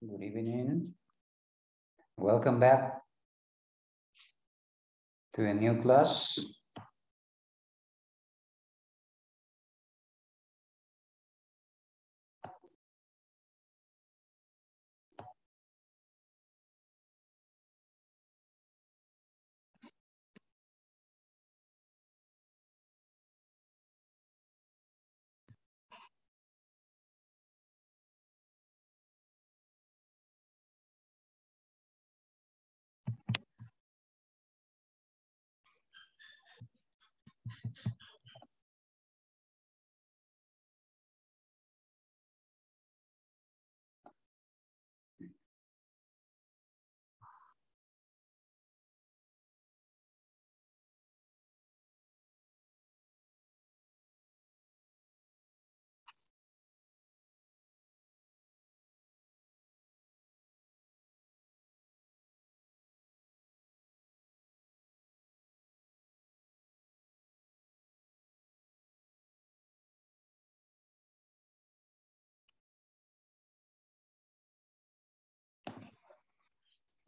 Good evening. Welcome back to a new class.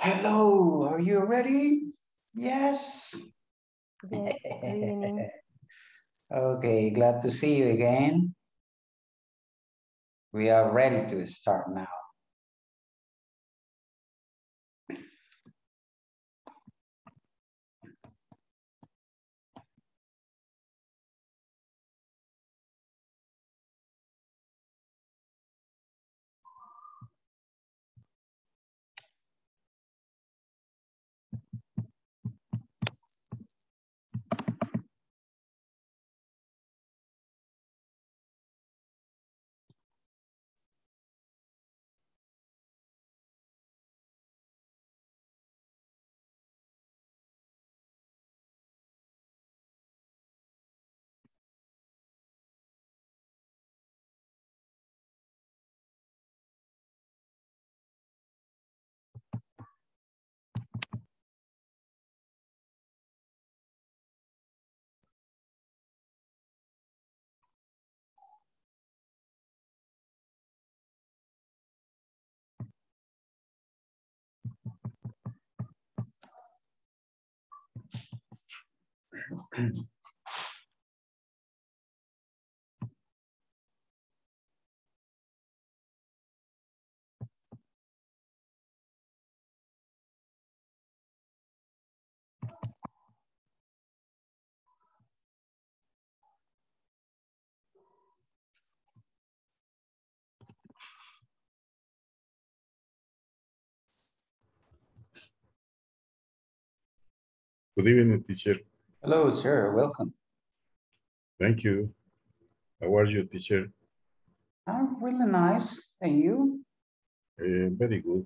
Hello, are you ready? Yes. Yes. Okay, glad to see you again. We are ready to start now. Good evening, teacher. Hello, sir, welcome. Thank you. How are you, teacher? I'm really nice, and you? Eh, very good.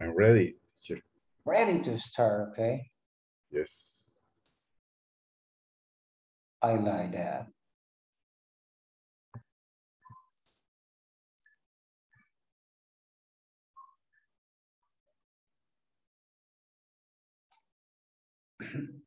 I'm ready, teacher. Ready to start, okay? Yes. I like that. Mm-hmm.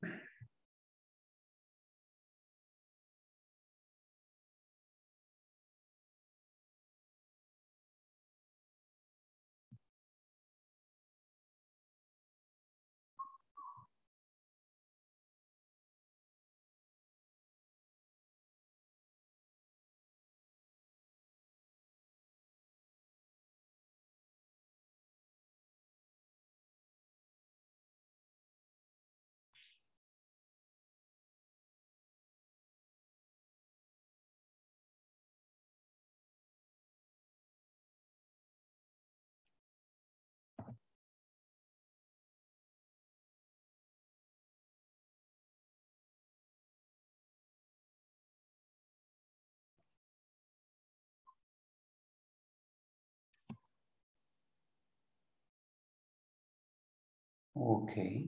Okay.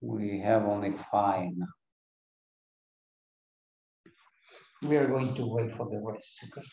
We have only five now. We are going to wait for the rest, okay?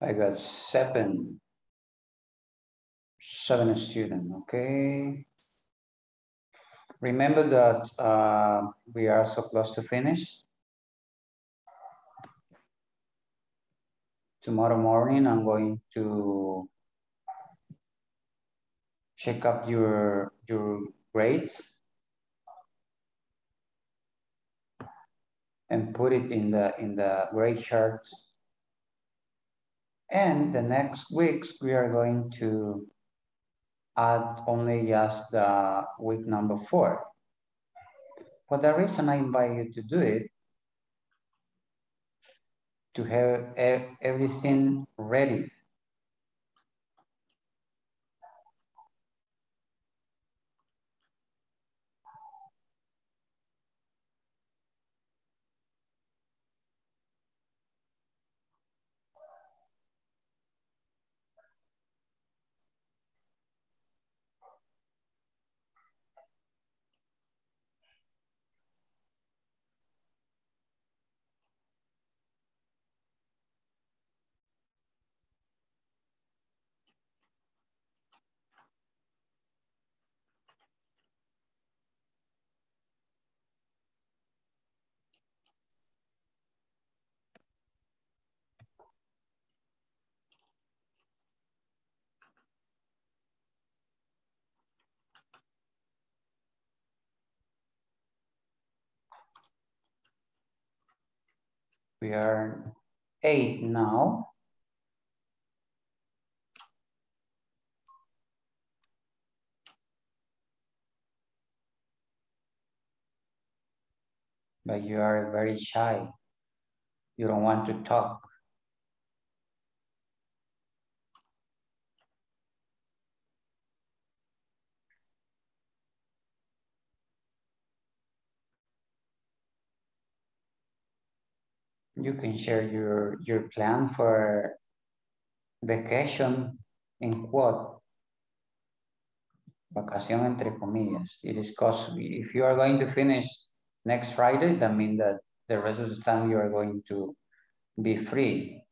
I got seven, seven students, okay? Remember that uh, we are so close to finish. Tomorrow morning, I'm going to check up your, your grades and put it in the, in the grade chart. And the next weeks, we are going to add only just the week number four. For the reason I invite you to do it, to have everything ready. We are eight now. But you are very shy. You don't want to talk. You can share your, your plan for vacation in quote. Vacación entre comillas. It is costly. If you are going to finish next Friday, that means that the rest of the time you are going to be free.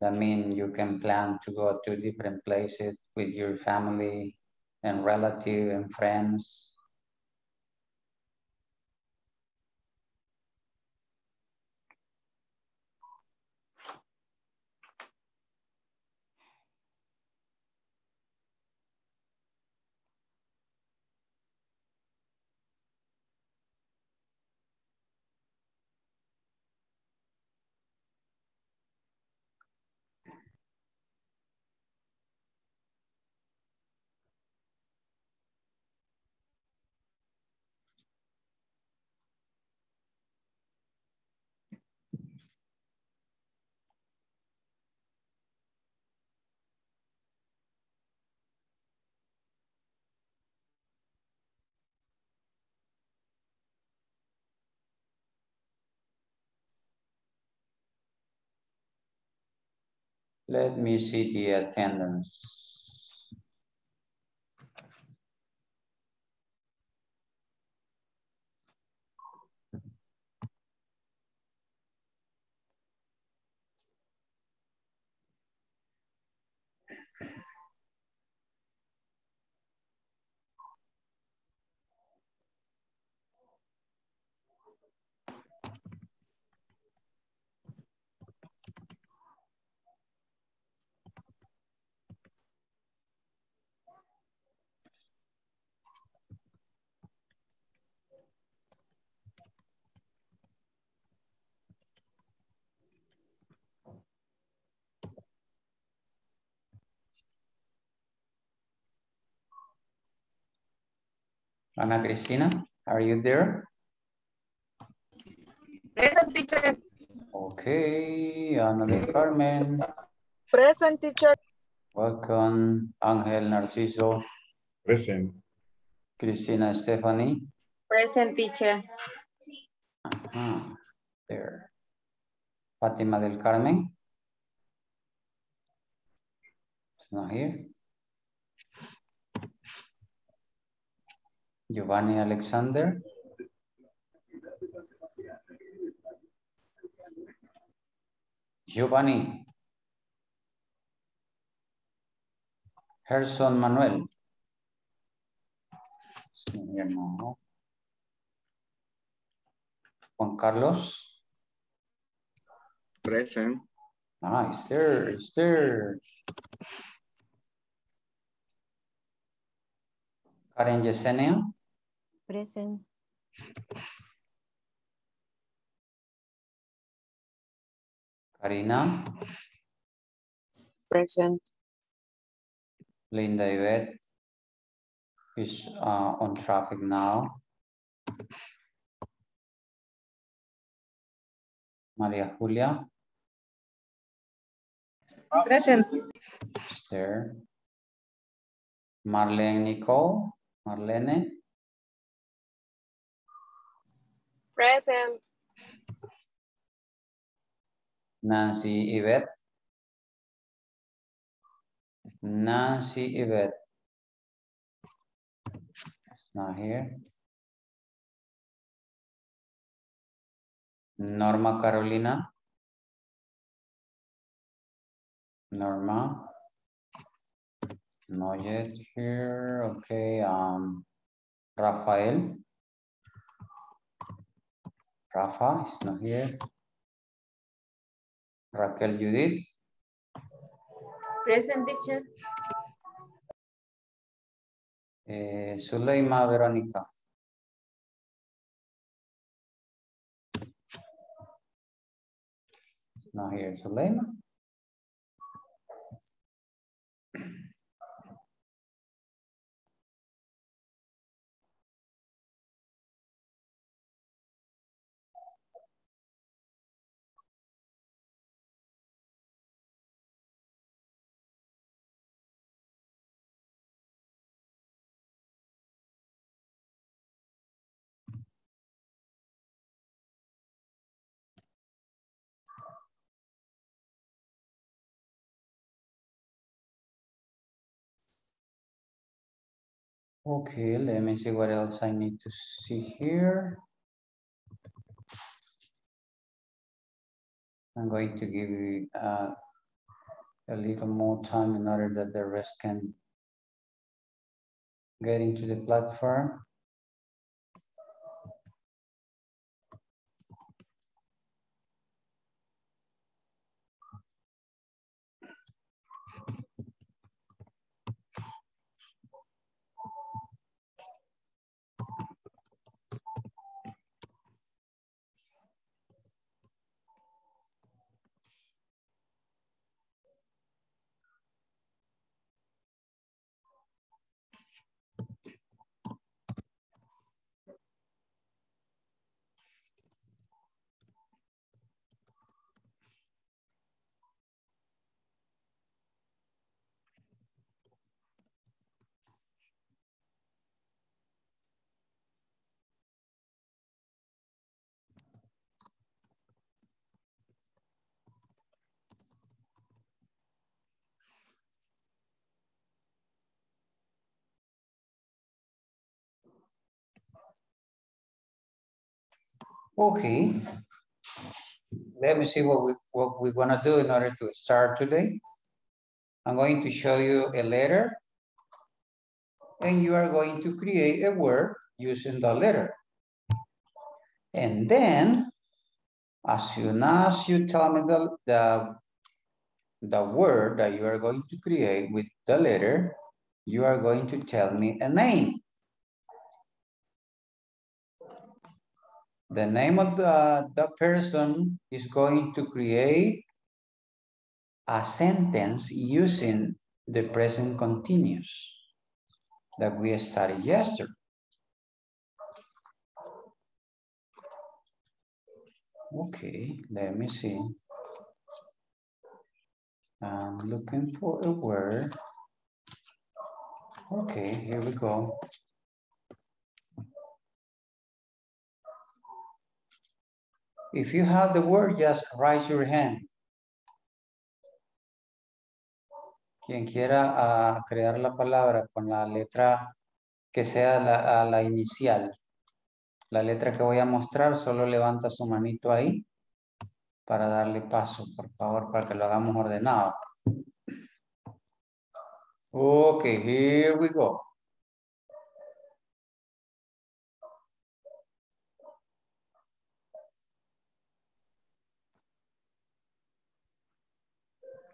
That means you can plan to go to different places with your family and relative and friends. Let me see the attendance. Ana Cristina, are you there? Present teacher. Okay, Ana del Carmen, Present teacher. welcome. Ángel Narciso, Present. Cristina Stephanie. Present teacher. Ajá, there. Fátima del Carmen. It's not here. Giovanni Alexander. Giovanni. Gerson Manuel. Juan Carlos. Present. Ah, it's there, it's there. Karen Yesenia. Present. Karina. Present. Linda Yvette is uh, on traffic now. Maria Julia Present. there. Marlene Nicole, Marlene, Present. Nancy Yvette. Nancy Yvette. It's not here. Norma Carolina. Norma. Not yet here. Okay. Um, Rafael. Rafa is not here. Raquel Judith. Present teacher. Eh, Zuleima Verónica. Not here, Zuleima. Okay, let me see what else I need to see here. I'm going to give you uh, a little more time in order that the rest can get into the platform. Okay. Let me see what we, what we wanna do in order to start today. I'm going to show you a letter. And you are going to create a word using the letter. And then, as soon as you tell me the, the, the word that you are going to create with the letter, you are going to tell me a name. The name of the, the person is going to create a sentence using the present continuous that we studied yesterday. Okay, let me see. I'm looking for a word. Okay, here we go. If you have the word, just raise your hand. Quien quiera ah, crear la palabra con la letra que sea la, inicial. La letra que voy a mostrar, solo levanta su manito ahí. para darle paso, por favor, para que lo hagamos ordenado. Okay, here we go.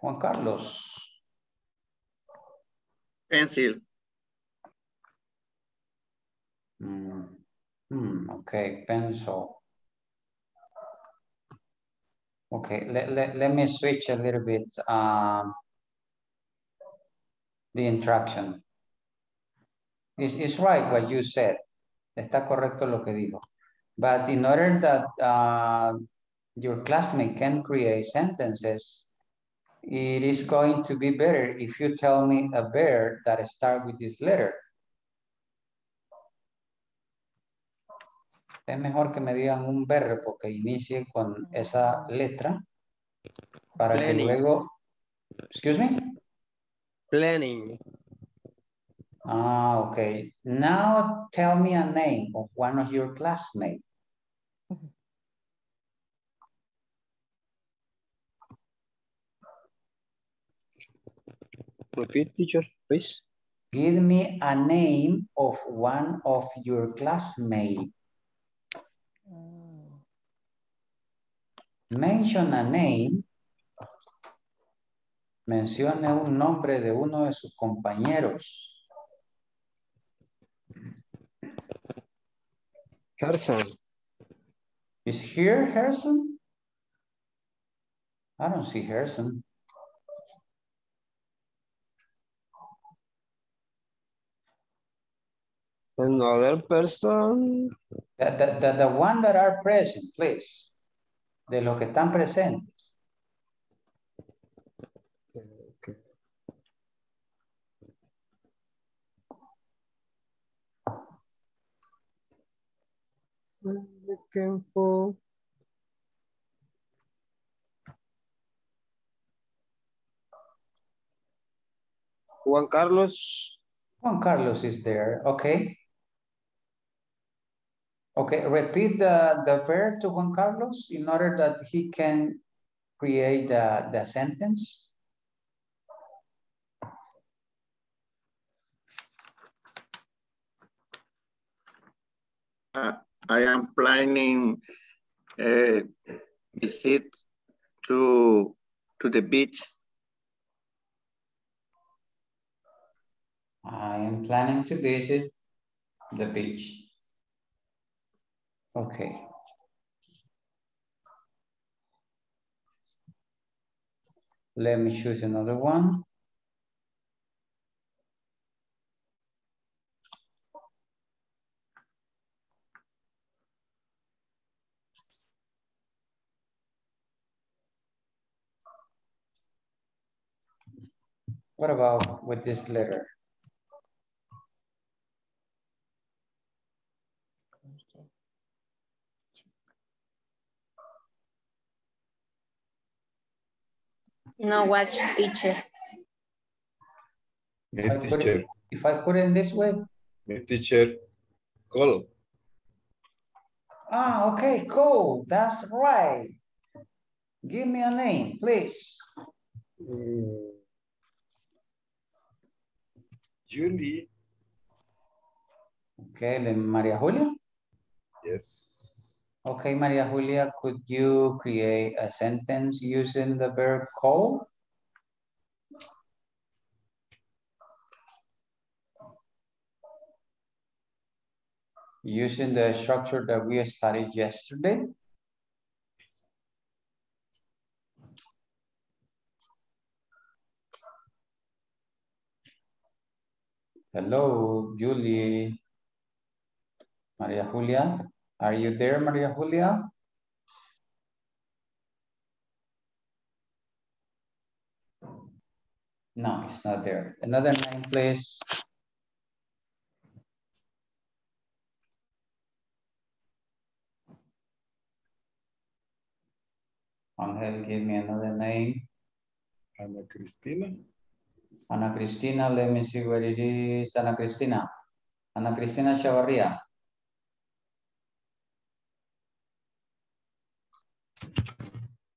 Juan Carlos. Pencil. Mm, hmm, okay, pencil. Okay, let, let, let me switch a little bit um, the interaction. It's, it's right what you said. Está correcto lo que dijo. But in order that uh, your classmate can create sentences, it is going to be better if you tell me a verb that start with this letter. Es mejor que me digan un verbo que inicie con esa letra para que luego... Excuse me? Planning. Ah, okay. Now tell me a name of one of your classmates. Repeat, teacher, please. Give me a name of one of your classmates. Mm. Mention a name. Mencione un nombre de uno de sus compañeros. Harrison. Is here Harrison? I don't see Harrison. Another person. The, the, the, the one that are present, please. De los que están presentes. Okay. Looking for. Juan Carlos. Juan Carlos is there, okay. Okay, repeat the, the verb to Juan Carlos in order that he can create the, the sentence. Uh, I am planning a visit to to the beach. I am planning to visit the beach. Okay. Let me choose another one. What about with this letter? No watch teacher. Me I teacher, it, if I put it this way, me teacher, call. ah, okay, cool, that's right. Give me a name, please. Mm. Julie, Okay, then Maria Julia. yes. Okay, Maria Julia, could you create a sentence using the verb call? Using the structure that we studied yesterday? Hello, Julie. Maria Julia, are you there, Maria Julia? No, it's not there. Another name, please. Angel, give me another name. Ana Cristina, Ana Cristina, let me see where it is. Ana Cristina. Ana Cristina Chavarria.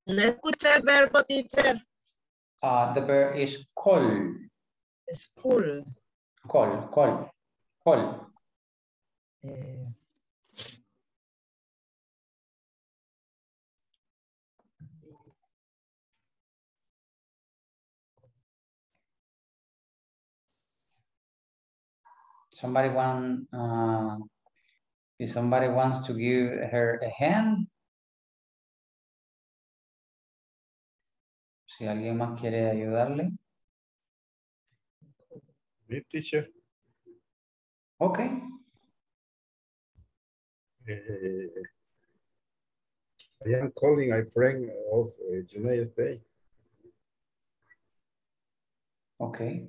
No escucha el verbo, teacher. Uh, the verb is call, School. call, call, call. Eh, Somebody want, uh, if somebody wants to give her a hand. Si alguien más quiere ayudarle. Me, teacher. Okay, Uh, I am calling a friend of uh, United States. okay.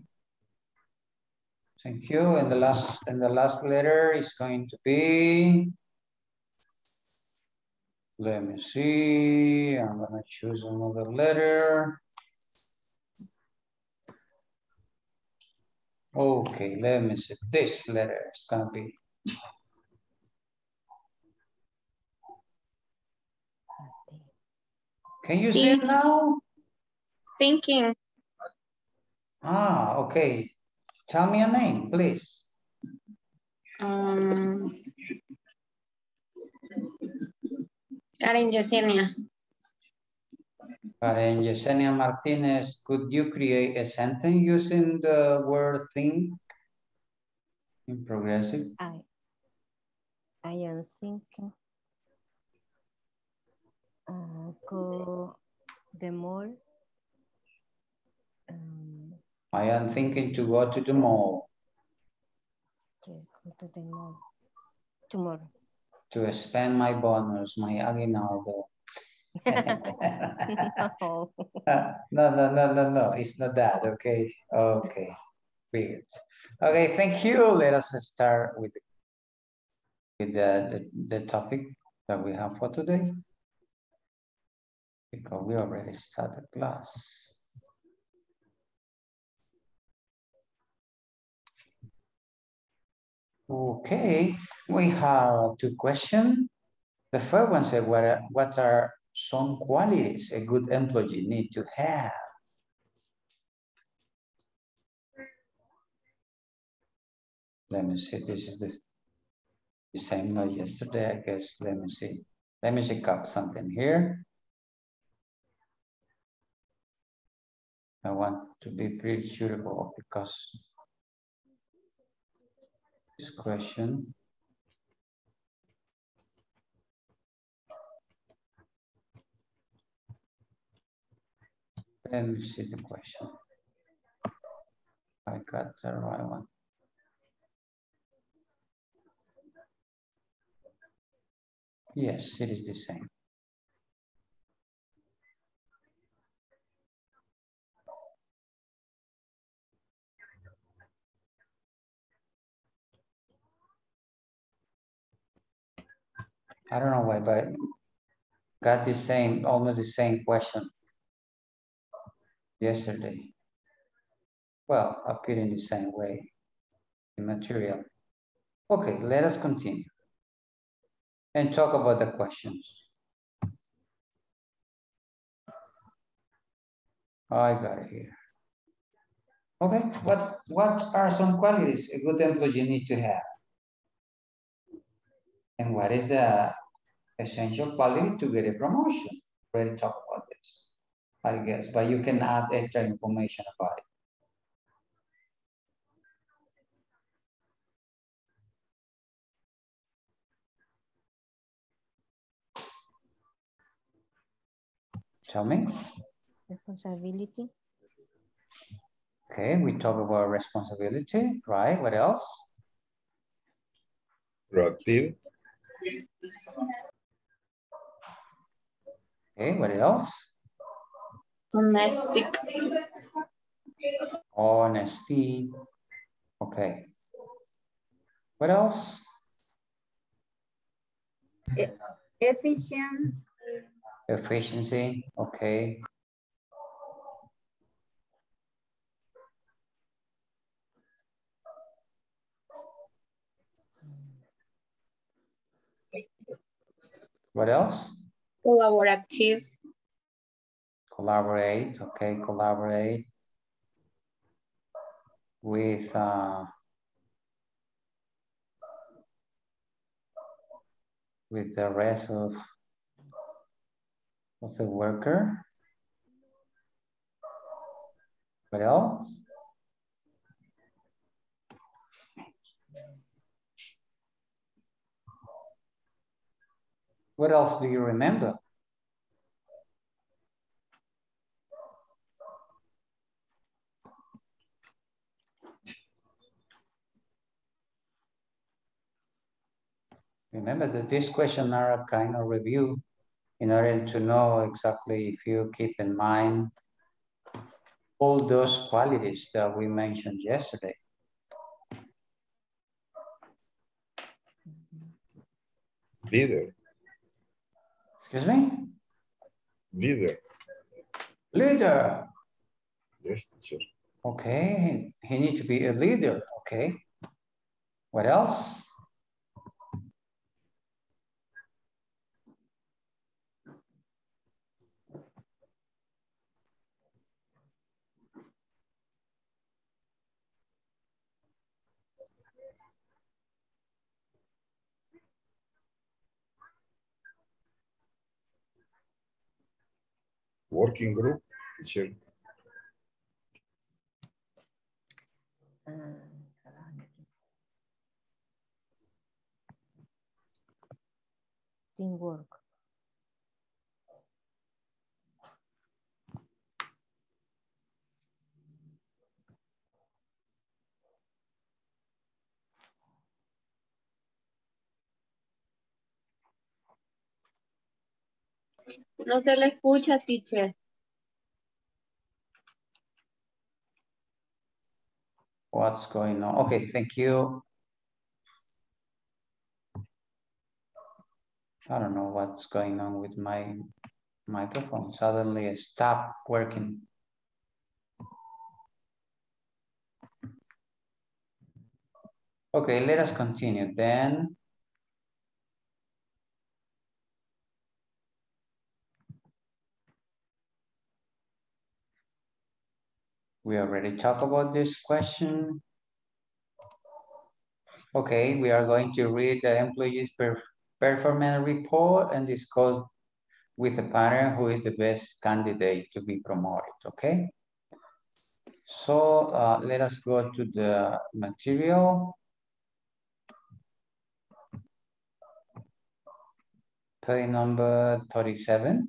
Thank you. And the last, and the last letter is going to be. Let me see, I'm gonna choose another letter. Okay, let me see, this letter is gonna be. Can you see it now? Thinking. Ah, okay. Tell me a name, please. Um, Karen Yesenia. Karen Yesenia Martinez, could you create a sentence using the word think? In progressive, I, I am thinking. Uh, go the mall. Um, I am thinking to go to the mall yes, go to the mall tomorrow. To spend my bonus, my aguinaldo. no. No, no, no, no, no, it's not that, okay? Okay, great. Okay, thank you. Let us start with with the, the, the topic that we have for today. Because we already started class. Okay, we have two questions. The first one said, what are, what are some qualities a good employee need to have? Let me see, this is the, the same note yesterday, I guess. Let me see. Let me check up something here. I want to be pretty sure about because this question. Let me see the question. I got the right one. Yes, it is the same. I don't know why, but got the same, almost the same question yesterday. Well, appear in the same way, the material. Okay, let us continue and talk about the questions. I got it here. Okay, what, what are some qualities a good employee need to have? And what is the essential quality to get a promotion? Already talked about this, I guess, but you can add extra information about it. Tell me. Responsibility. Okay, we talk about responsibility, right? What else? Proactive, Okay, what else? Domestic. Honesty. Okay. What else? efficient, Efficiency. Okay. What else? Collaborative. Collaborate, okay, collaborate with uh, with the rest of of the worker. What else? What else do you remember? Remember that these questions are a kind of review in order to know exactly if you keep in mind all those qualities that we mentioned yesterday. Leader, Excuse me? leader. Leader. Yes, teacher. Okay, he needs to be a leader, okay. What else? Working group, teacher. Teamwork. No se le escucha, teacher. What's going on? Okay, thank you. I don't know what's going on with my microphone. Suddenly it stopped working. Okay, let us continue then. We already talked about this question. Okay, we are going to read the employee's per performance report and discuss with the partner who is the best candidate to be promoted, okay? So uh, let us go to the material. Page number 37.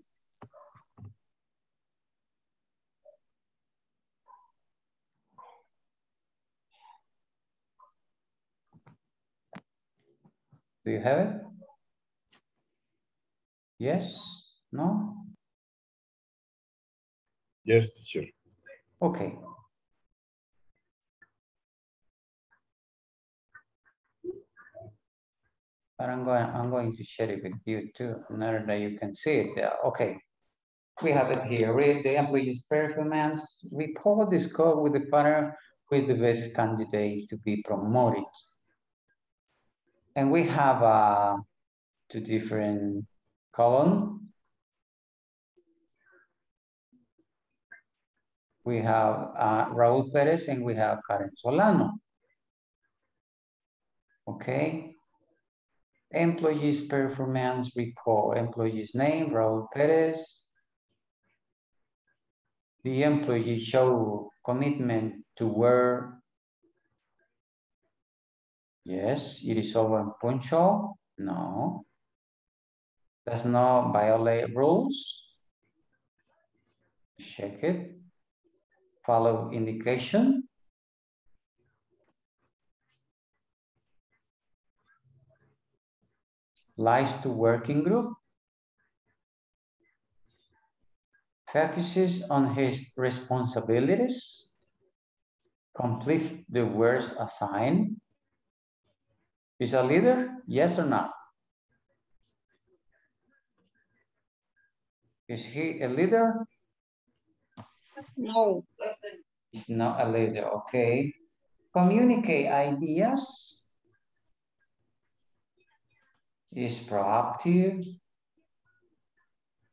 Do you have it? Yes? No? Yes, teacher. Okay. But I'm going, I'm going to share it with you too, in order that you can see it there. Okay. We have it here. Read the employee's performance report is called with the partner who is the best candidate to be promoted. And we have uh, two different columns. We have uh, Raúl Perez and we have Karen Solano. Okay. Employees performance report, employee's name, Raúl Perez. The employee show commitment to work. Yes, it is over punctual. No. Does not violate rules. Check it. Follow indication. Lies to working group. Focuses on his responsibilities. Completes the works assigned. Is a leader? Yes or no? Is he a leader? No. He's not a leader, okay. Communicate ideas. Is proactive.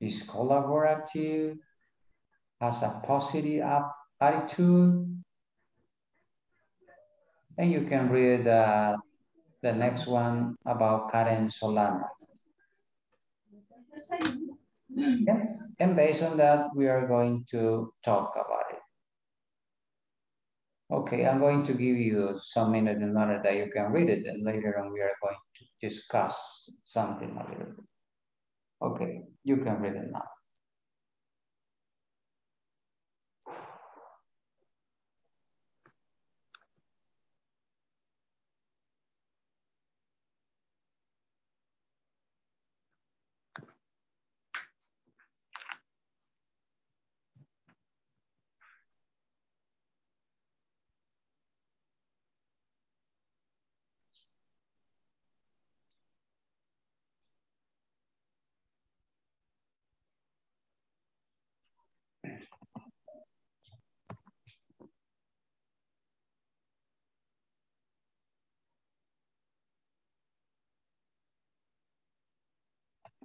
Is collaborative. has a positive attitude. And you can read uh, the next one about Karen Solana. Yeah, And based on that, we are going to talk about it. Okay, I'm going to give you some minutes in order that you can read it, and later on we are going to discuss something a little bit. Okay, you can read it now.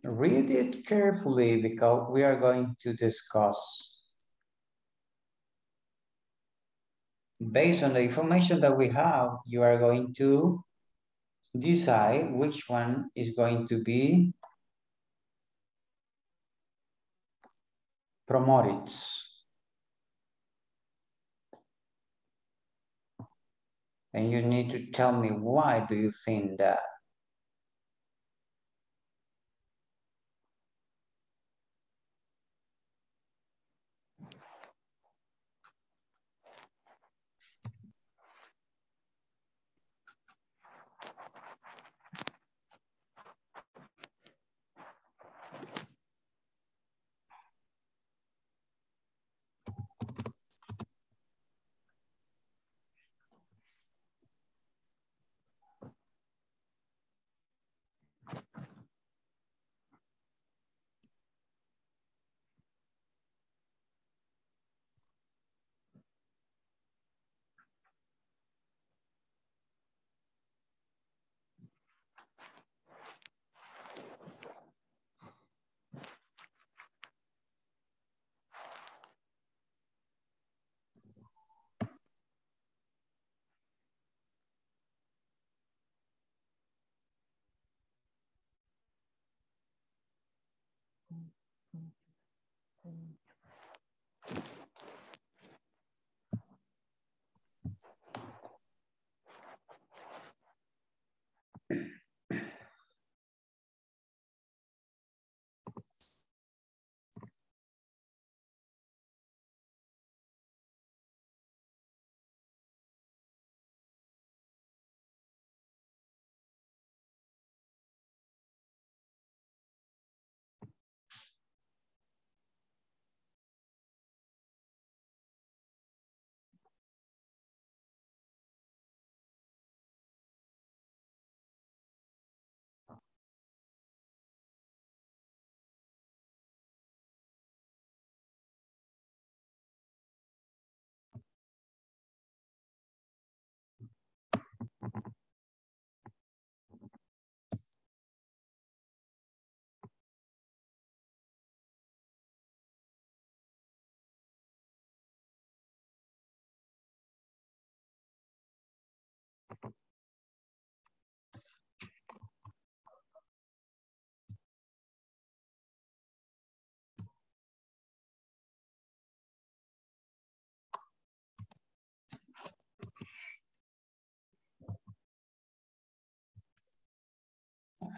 Read it carefully because we are going to discuss. Based on the information that we have, you are going to decide which one is going to be promoted. And you need to tell me why do you think that? Okay.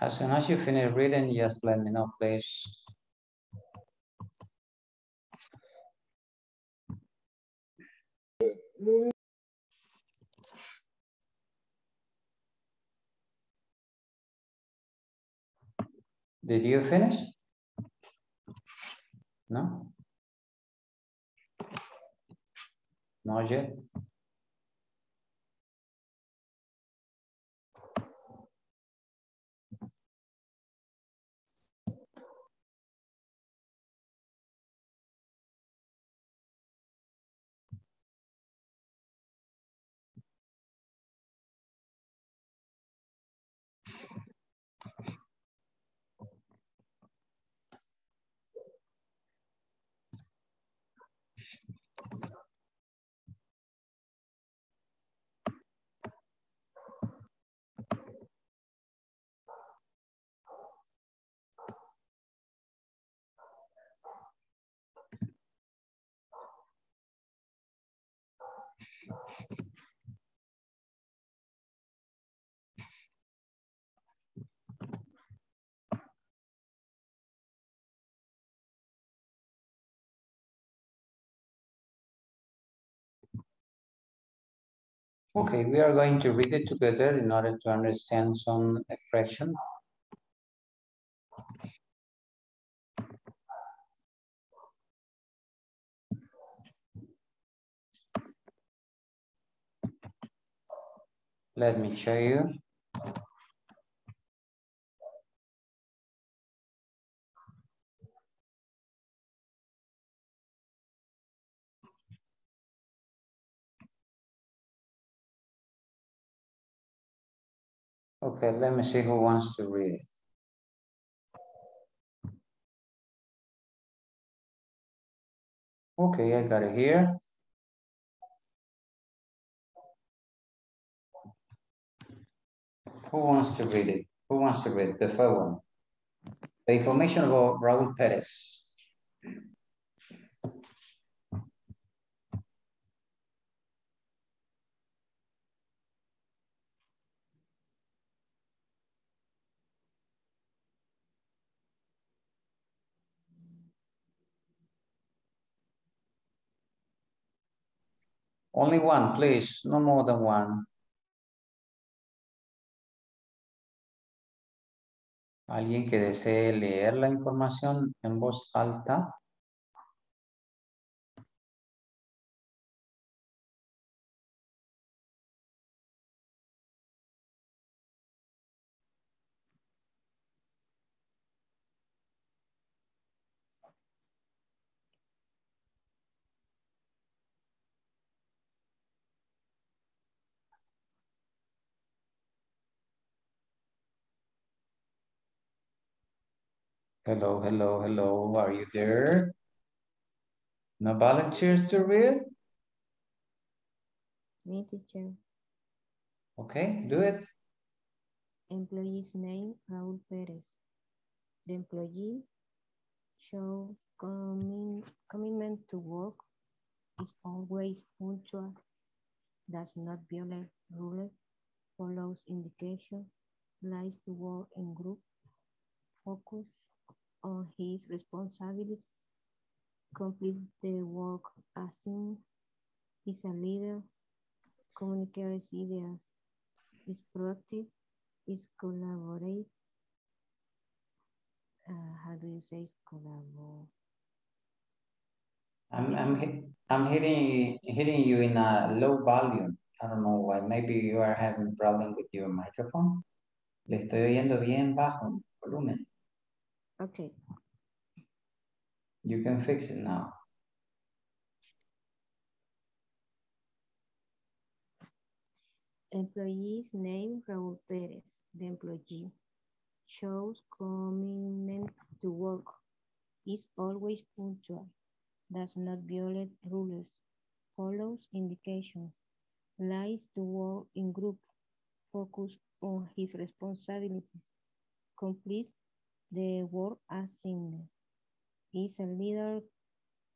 As soon as you finish reading, just let me know, please. Did you finish? No? Not yet? Okay, we are going to read it together in order to understand some expression. Let me show you. Okay, let me see who wants to read. it. Okay, I got it here. Who wants to read it? Who wants to read it? the first one? The information about Raúl Pérez. Only one, please, no more than one. Alguien que desee leer la información en voz alta. Hello, hello, hello, are you there? No volunteers to read? Me, teacher. Okay, do it. Employee's name, Raúl Pérez. The employee show commi- commitment to work, is always punctual, does not violate rules, follows indication, likes to work in group, focus on his responsibilities, completes the work assigned, is a leader, communicates ideas, is proactive, is collaborate. Uh, how do you say collaborate? I'm, I'm, hit- I'm hitting, hitting you in a low volume. I don't know why. Maybe you are having problem with your microphone. Le estoy oyendo bien bajo volumen. Okay, You can fix it now. employee's name Raúl Pérez. The employee shows commitment to work, is always punctual, does not violate rules, follows indications, likes to work in group, focus on his responsibilities, completes the work assigned, is a leader,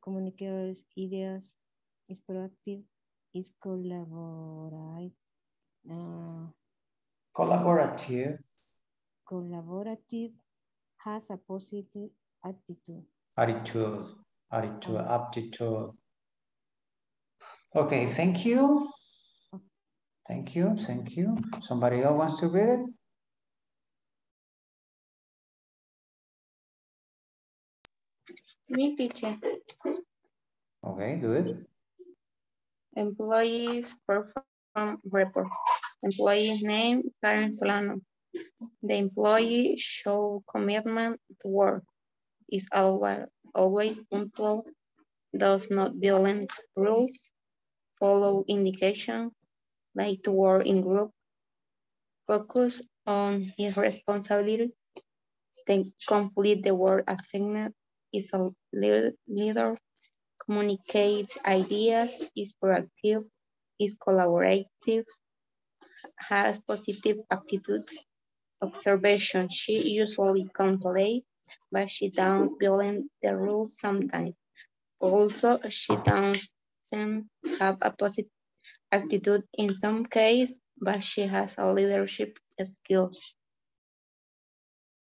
communicates ideas, is proactive, is collaborative, uh, Collaborative, collaborative, has a positive attitude. attitude, attitude, Oh. aptitude. Okay, thank you. Thank you, thank you. Somebody else wants to read it? Me, teacher. Okay, do it. Employees perform report. Employee's name, Karen Solano. The employee show commitment to work, is always, always punctual, does not violate rules, follow indication, like to work in group, focus on his responsibility, then complete the work assigned, is a leader, communicates ideas, is proactive, is collaborative, has positive attitude. Observation, she usually comes late, but she does violate the rules sometimes. Also, she doesn't have a positive attitude in some case, but she has a leadership skill.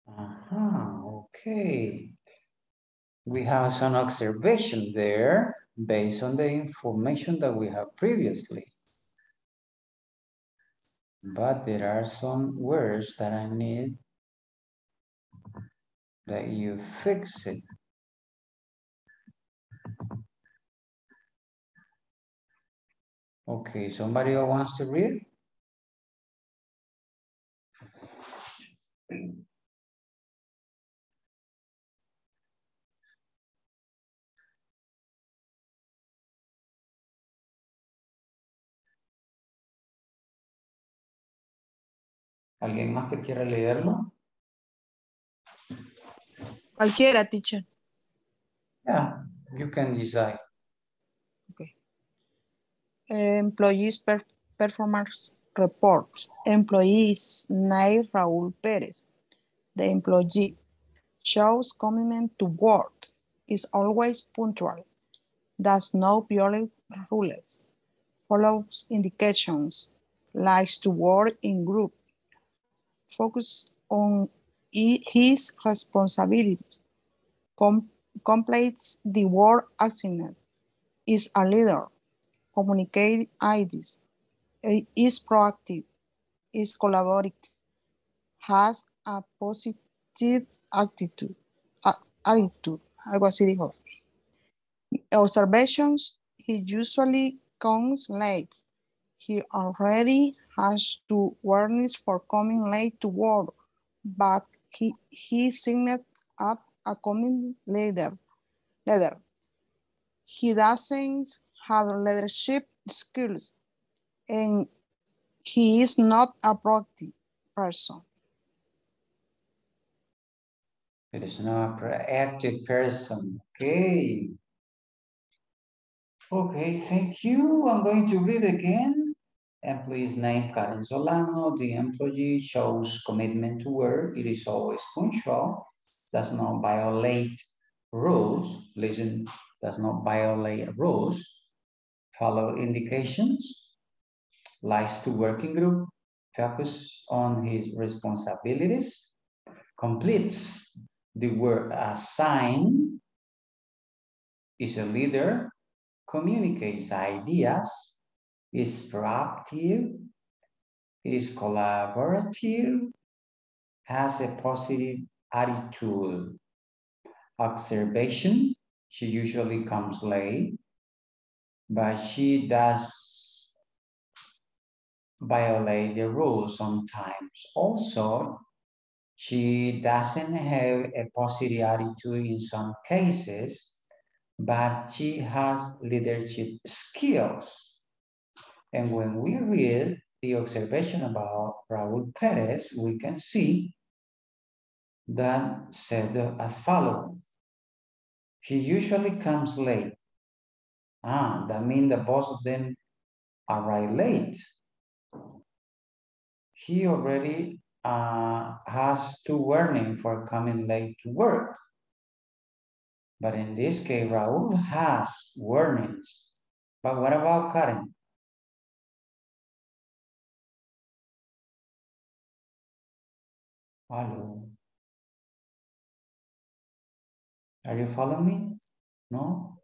Uh-huh, okay. We have some observation there based on the information that we have previously. But there are some words that I need that you fix it. Okay, somebody wants to read? ¿Alguien más que quiera leerlo? Cualquiera, teacher. Yeah, you can decide. Employees per- performance report. Employees name Raúl Pérez. The employee shows commitment to work, is always punctual, does not violate rules, follows indications, likes to work in group, focus on his responsibilities, com- completes the work assignment, is a leader, communicate ideas, eh, is proactive, is collaborative, has a positive attitude, a- attitude, algo así dijo. Observations, he usually comes late. He already has two warnings for coming late to work, but he, he signed up a coming later. later. He doesn't have leadership skills and he is not a proactive person. It is not a proactive person. Okay. Okay, thank you. I'm going to read again. Employee's name Karen Solano. The employee shows commitment to work. It is always punctual. Does not violate rules. Listen, does not violate rules. Follow indications. Likes to work in group. Focus on his responsibilities. Completes the work assigned. Is a leader. Communicates ideas is proactive, is collaborative, has a positive attitude. Observation, she usually comes late, but she does violate the rules sometimes. Also, she doesn't have a positive attitude in some cases, but she has leadership skills. And when we read the observation about Raul Perez, we can see that said as follows. He usually comes late. Ah, that means the both of them arrive late. He already uh, has two warning for coming late to work. But in this case, Raul has warnings. But what about Karen? Hello. Are you following me? No?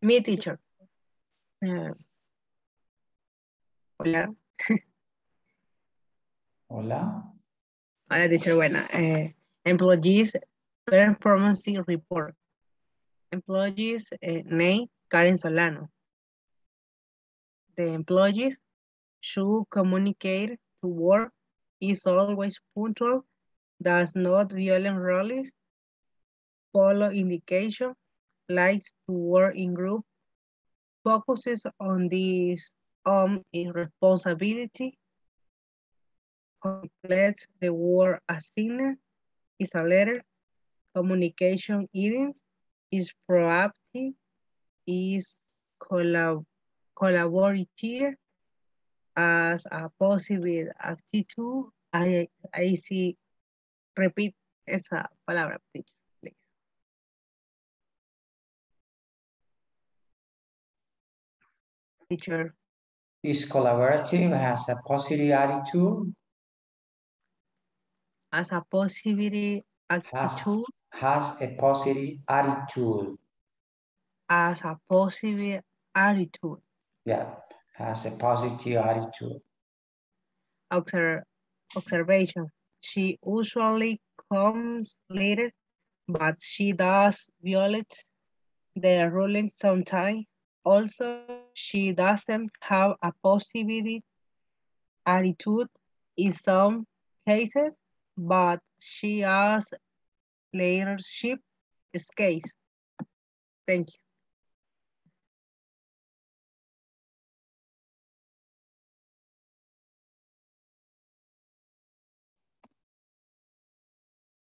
Me, teacher. Uh, hola. Hola. Hola, teacher. Buena. Eh, employees performance report. Employees eh, name Karen Solano. The employees should communicate to work, is always punctual, does not violate rules, follow indication, likes to work in group, focuses on this um responsibility, completes the work assigned, is a letter, communication eating, is proactive, is collab collaborative, as a positive attitude. I, I see, repeat esa palabra, please. Teacher, Is collaborative, has a positive attitude, as a positive has, attitude, has a positive attitude. as a positive attitude, Yeah, has a positive attitude. obser observation. She usually comes later, but she does violate the ruling sometimes. Also, she doesn't have a positive attitude in some cases, but she has leadership skills. Thank you.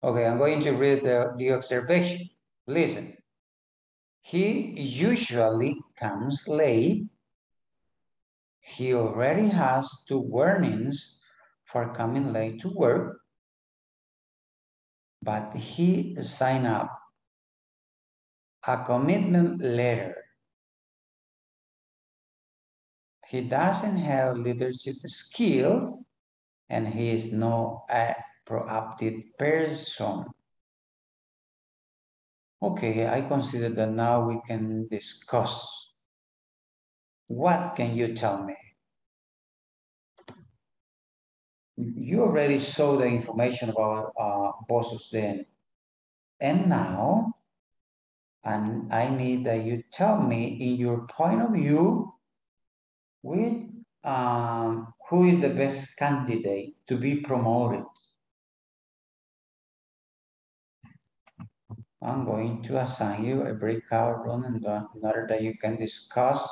Okay, I'm going to read the, the observation. Listen. He usually comes late. He already has two warnings for coming late to work, but he signed up a commitment letter. He doesn't have leadership skills and he is no a proactive person. Okay, I consider that now we can discuss. What can you tell me? You already saw the information about uh, bosses then. And now, and I need that you tell me in your point of view, with um, who is the best candidate to be promoted? I'm going to assign you a breakout room in, order that you can discuss.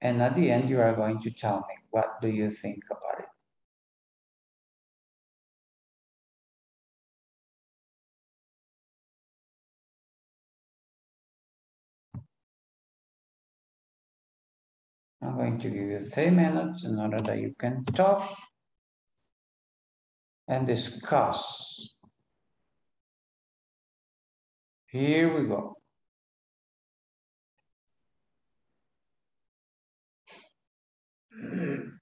And at the end, you are going to tell me, what do you think about it? I'm going to give you three minutes in order that you can talk and discuss. Here we go.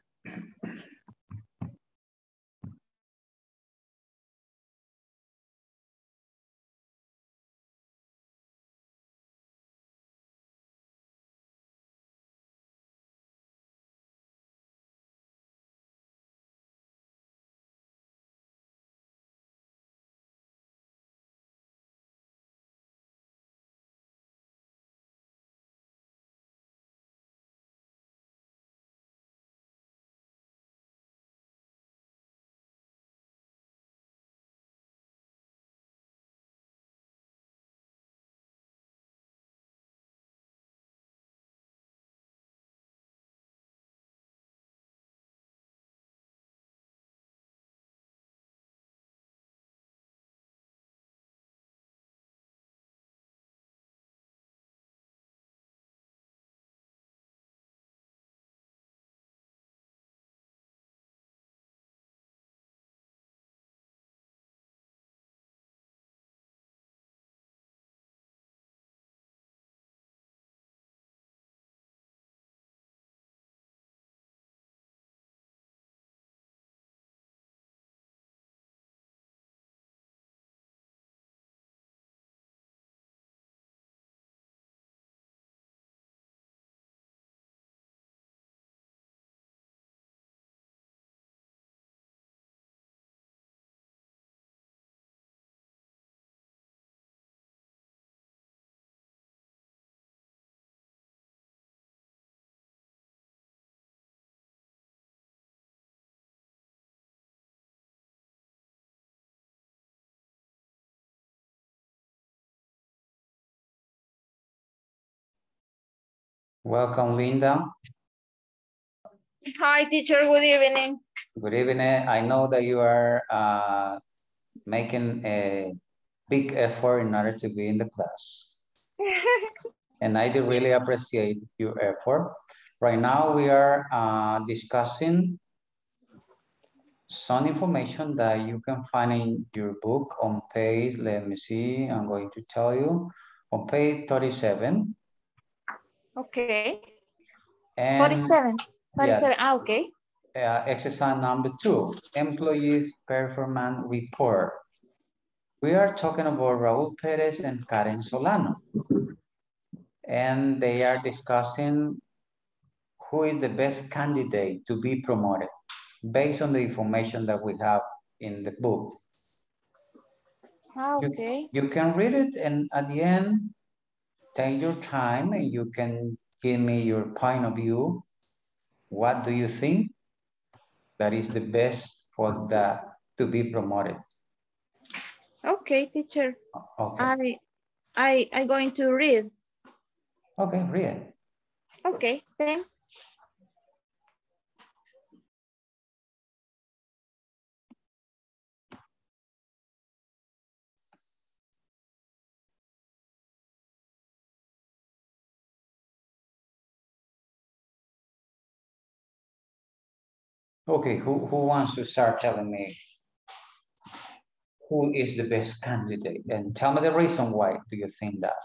Welcome, Linda. Hi, teacher. Good evening. Good evening. I know that you are uh, making a big effort in order to be in the class. and I do really appreciate your effort. Right now, we are uh, discussing some information that you can find in your book on page, let me see, I'm going to tell you, on page 37. Okay. And 47. 47. Yeah. Ah, okay. Uh, exercise number two, employees performance report. We are talking about Raul Perez and Karen Solano. And they are discussing who is the best candidate to be promoted based on the information that we have in the book. Ah, You- okay. You can read it and at the end, take your time and you can give me your point of view. What do you think that is the best for that to be promoted? Okay, teacher. Okay, I, I, I'm going to read. okay, read. Okay, thanks. Okay, who, who wants to start telling me who is the best candidate? And tell me the reason why do you think that?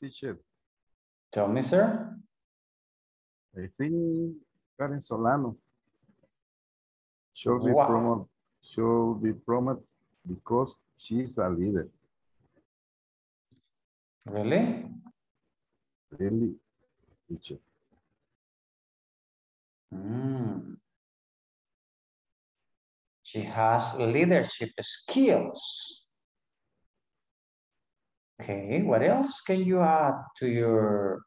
Teacher, Tell me, sir. I think Karen Solano should be Wow. promoted, should be promoted because she's a leader, Really? really, teacher. Hmm. She has leadership skills. Okay, what else can you add to your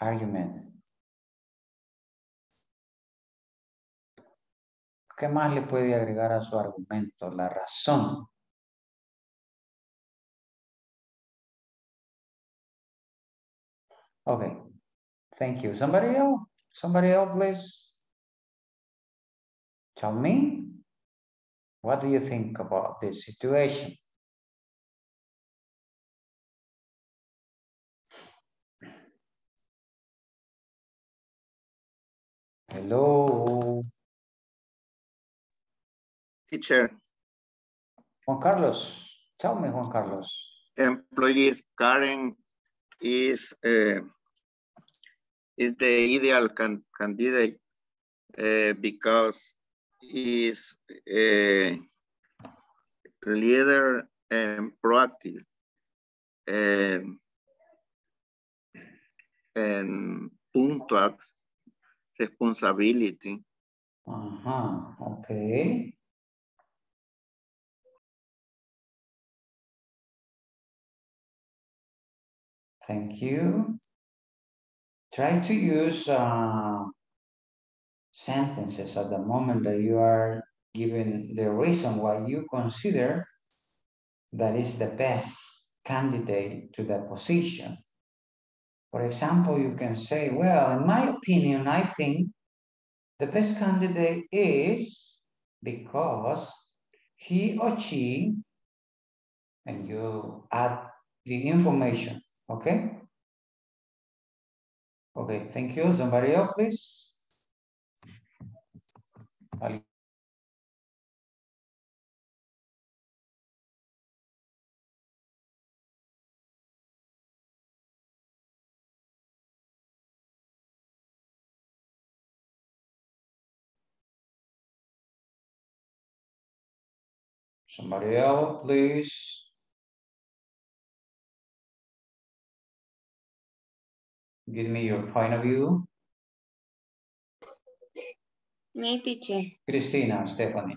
argument? ¿Qué más le puede agregar a su argumento? La razón. Okay, thank you. Somebody else? Somebody else, please? Tell me, what do you think about this situation? Hello, Teacher, Juan Carlos. Tell me, Juan Carlos. employees Karen is uh, is the ideal can, candidate uh, because is a leader and proactive and and punctual responsibility okay. Thank you. Try to use uh, sentences at the moment that you are given the reason why you consider that is the best candidate to the position. For example, you can say, well, in my opinion, I think the best candidate is because he or she, and you add the information, okay? Okay, thank you. Somebody else, please. Ali- Somebody else, please. Give me your point of view. Me, teacher. Christina, Stephanie.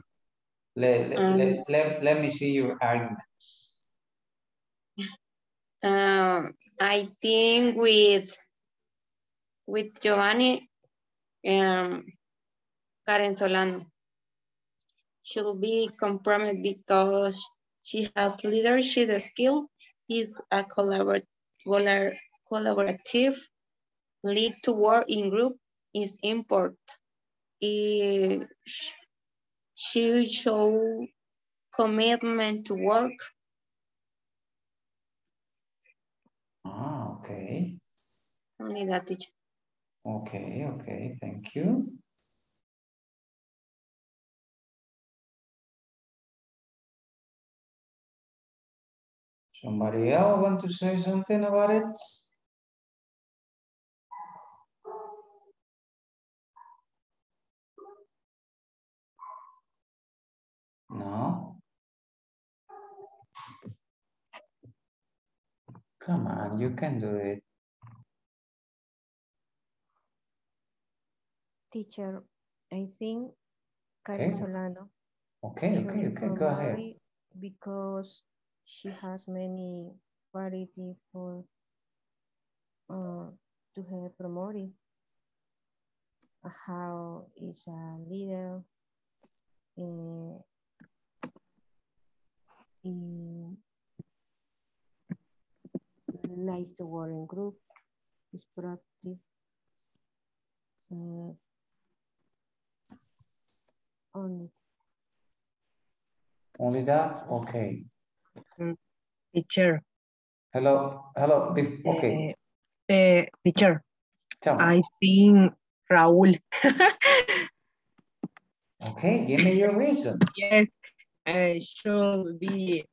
Let, let, Um, let, let, let me see your arguments. Um, I think with with Giovanni, um, Karen Solano should be compromised because she has leadership skill, is a collabor collabor- collaborative, lead to work in group is important. Sh- She show commitment to work. Ah, okay. Only that, teacher. Okay, okay, thank you. Somebody else want to say something about it? Come on, you can do it. Teacher, I think Karen Okay. Solano. Okay, okay, go ahead. Because she has many quality for uh, to have promoted. How is a leader uh, in likes to work in group, is proactive. Uh, only Only that? Okay. Teacher, Hello, hello, okay, uh, teacher, tell me. I think Raúl. Okay, give me your reason. yes, I should be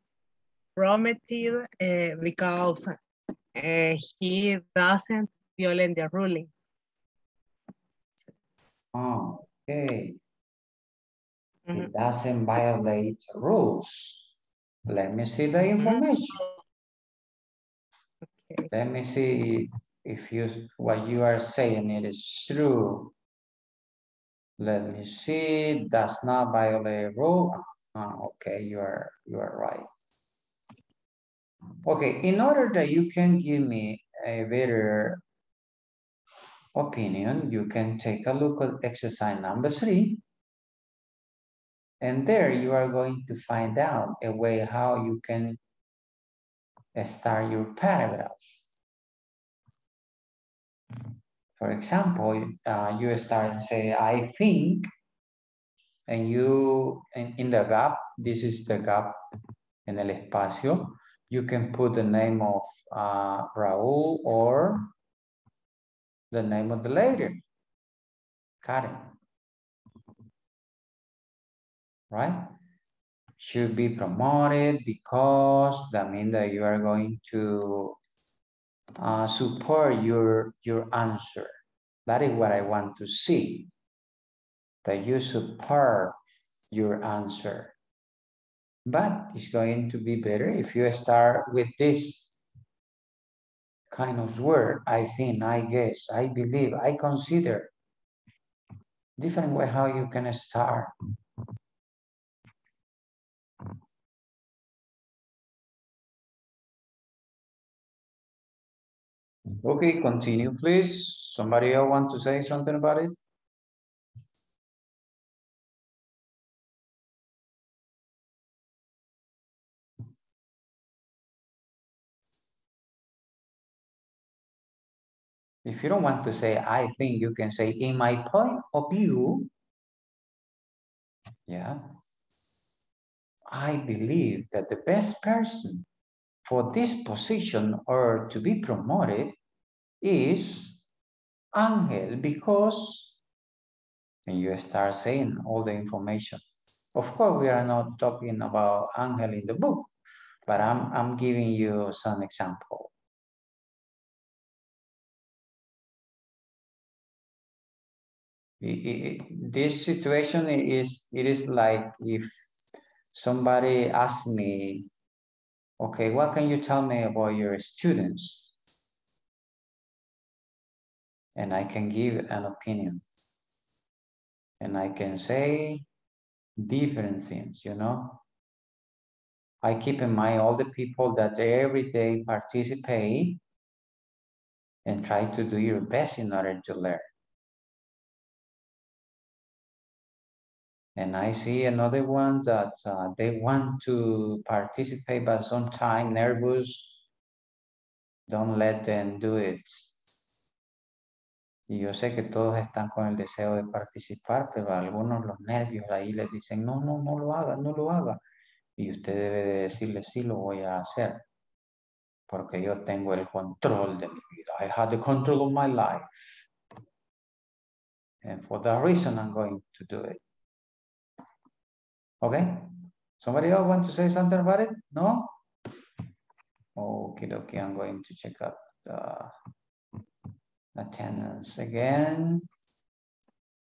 promoted uh, because uh, he doesn't violate the ruling. Oh, okay. Mhm. It doesn't violate rules. Let me see the information. Okay. Let me see if you, what you are saying it is true. Let me see, does not violate rule. Ah, okay, you are, you are right. Okay, in order that you can give me a better opinion, you can take a look at exercise number three. And there you are going to find out a way how you can start your paragraph. For example, uh, you start and say, I think, and you, in, in the gap, this is the gap en el espacio, you can put the name of uh, Raul or the name of the lady, Karen. Right? Should be promoted because that means that you are going to uh, support your, your answer. That is what I want to see. That you support your answer. But it's going to be better if you start with this kind of word. I think, I guess, I believe, I consider. Different way how you can start. Okay, continue, please. Somebody else want to say something about it? If you don't want to say, I think you can say, in my point of view, yeah, I believe that the best person for this position or to be promoted is Angel because, and you start saying all the information. Of course, we are not talking about Angel in the book, but I'm, I'm giving you some example. This situation is, it is like if somebody asks me, okay, what can you tell me about your students? And I can give an opinion. And I can say different things, you know? I keep in mind all the people that every day participate and try to do your best in order to learn. And I see another one that uh, they want to participate, but sometimes nervous. Don't let them do it. Y yo sé que todos están con el deseo de participar, pero algunos los nervios ahí les dicen, no, no, no lo haga, no lo haga. Y usted debe de decirle, sí lo voy a hacer. Porque yo tengo el control de mi vida. I have the control of my life. And for that reason, I'm going to do it. Okay? Somebody else want to say something about it? No? Okay, okay, I'm going to check out the attendance again.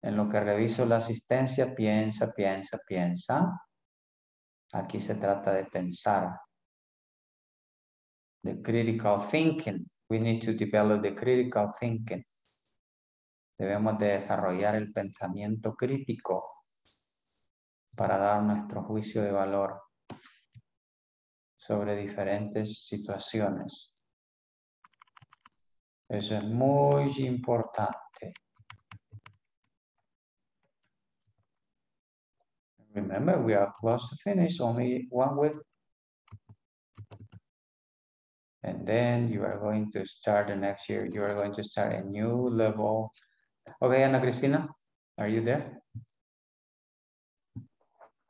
En lo que reviso la asistencia, piensa, piensa, piensa. Aquí se trata de pensar. The critical thinking. We need to develop the critical thinking. Debemos de desarrollar el pensamiento crítico para dar nuestro juicio de valor sobre diferentes situaciones. Eso es muy importante. Remember, we are close to finish, only one week. And then you are going to start the next year, you are going to start a new level. Okay, Ana Cristina, are you there?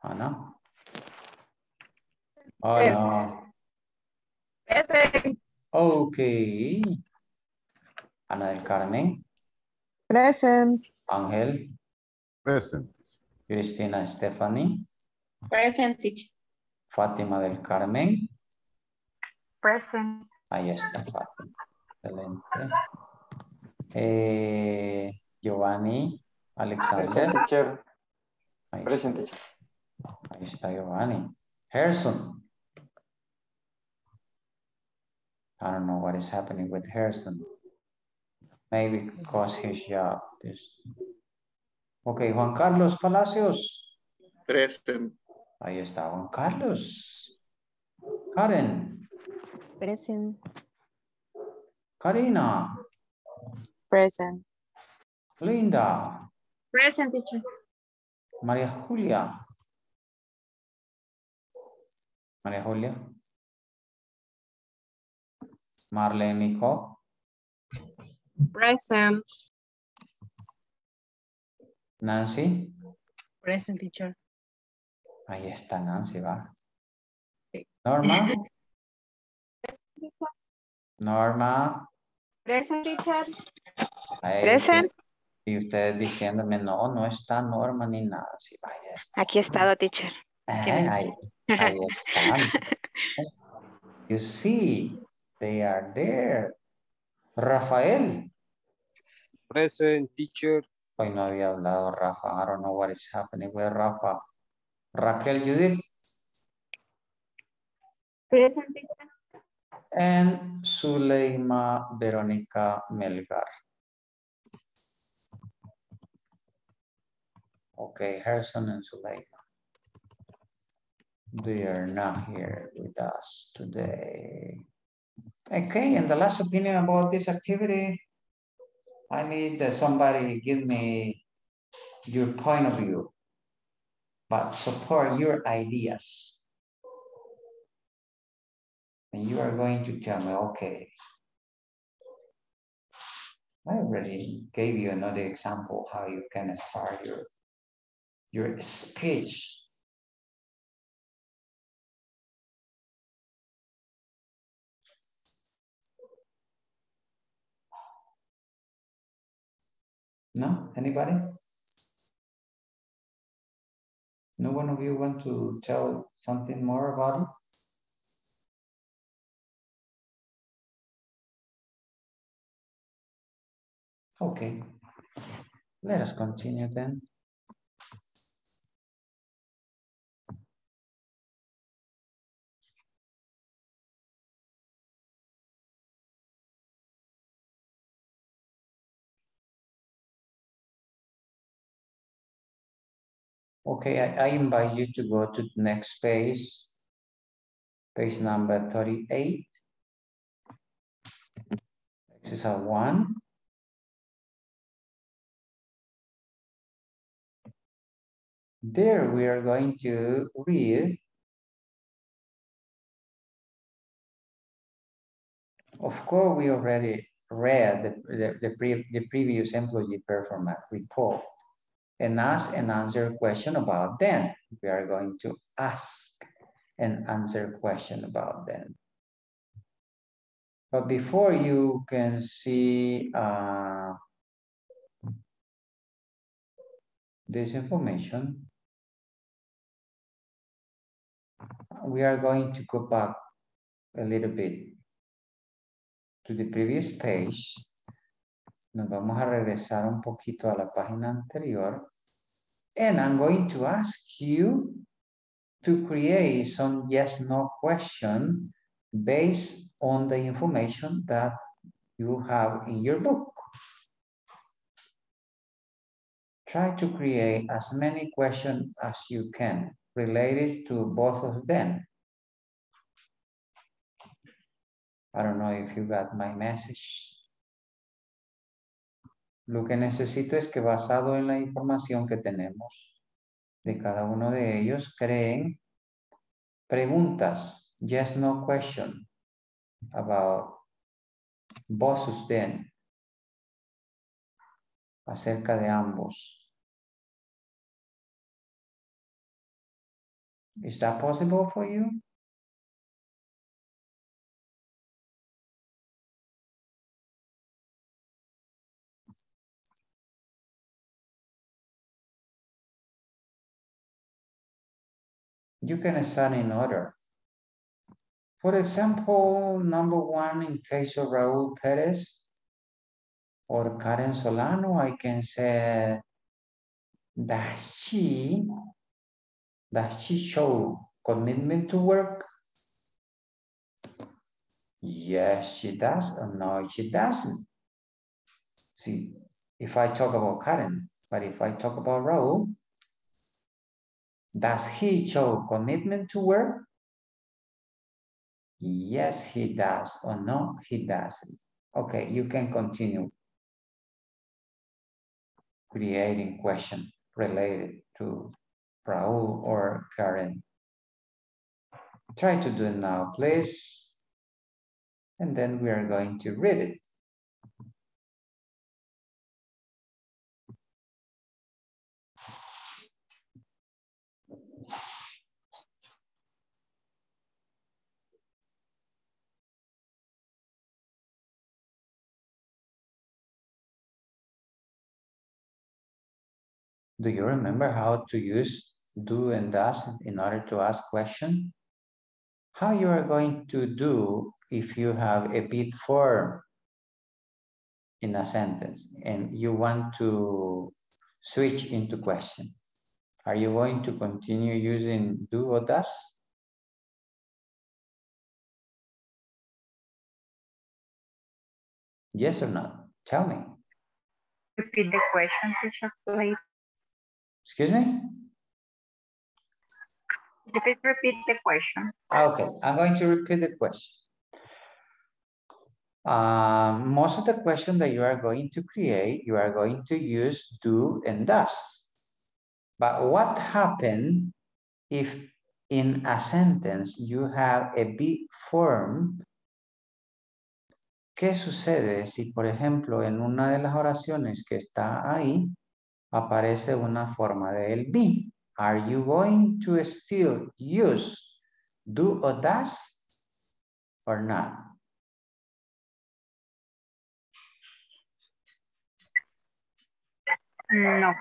Ana? Oh, no. Okay. Ana del Carmen, Present. Ángel, Present. Cristina Stephanie, Present. Fátima del Carmen. Present. Ahí está Fátima. Excelente. Eh, Giovanni, Alexander. Present teacher. Present teacher. Ahí está Giovanni. Harrison. I don't know what is happening with Harrison. Maybe because his job is. Okay, Juan Carlos Palacios. Present. Ahí está Juan Carlos. Karen, Present. Karina, Present. Linda, Present teacher. María Julia. María Julia. Marlene Nicole. Present. Nancy. Present teacher. Ahí está Nancy, va. Norma. Norma. Present teacher. Ahí, Present. Y ustedes diciéndome, no, no está Norma ni Nancy. Vaya, está. Aquí he estado, teacher. Eh, ahí, mentira. ahí están. You see, they are there. Rafael. Present teacher. Hoy no había hablado Rafa. I don't know what is happening with Rafa. Raquel Judith Present teacher. and Zuleima Verónica Melgar. Okay, Harrison and Zuleima. They are not here with us today. Okay, and the last opinion about this activity. I need somebody give me your point of view, but support your ideas. And you are going to tell me, okay. I already gave you another example how you can start your, your speech. No, anybody? No one of you want to tell something more about it? Okay, let us continue then. Okay, I, I invite you to go to the next page, page number 38. Exercise one. There we are going to read. Of course, we already read the, the, the, pre, the previous employee performance report and ask and answer question about them. We are going to ask and answer question about them. But before you can see uh, this information, we are going to go back a little bit to the previous page. Nos vamos a regresar un poquito a la página anterior. And I'm going to ask you to create some yes, no question based on the information that you have in your book. Try to create as many questions as you can related to both of them. I don't know if you got my message. Lo que necesito es que basado en la información que tenemos de cada uno de ellos, creen preguntas, yes, no question, about of them, acerca de ambos. Is that possible for you? You can start in order. For example, number one, in case of Raul Perez or Karen Solano, I can say, does she, does she show commitment to work? Yes, she does, or no, she doesn't. See, if I talk about Karen, but if I talk about Raul, does he show commitment to work? Yes, he does, or no, he doesn't. Okay, you can continue creating question related to Raul or Karen. Try to do it now, please. And then we are going to read it. Do you remember how to use do and does in order to ask question? How you are going to do if you have a be form in a sentence and you want to switch into question? Are you going to continue using do or does? Yes or no? Tell me. Repeat the question, please. Excuse me? Please repeat the question. Okay, I'm going to repeat the question. Um, most of the question that you are going to create, you are going to use do and does. But what happens if in a sentence you have a be form? ¿Qué sucede si, por ejemplo, en una de las oraciones que está ahí, aparece una forma del be? Are you going to still use do or does or not? No,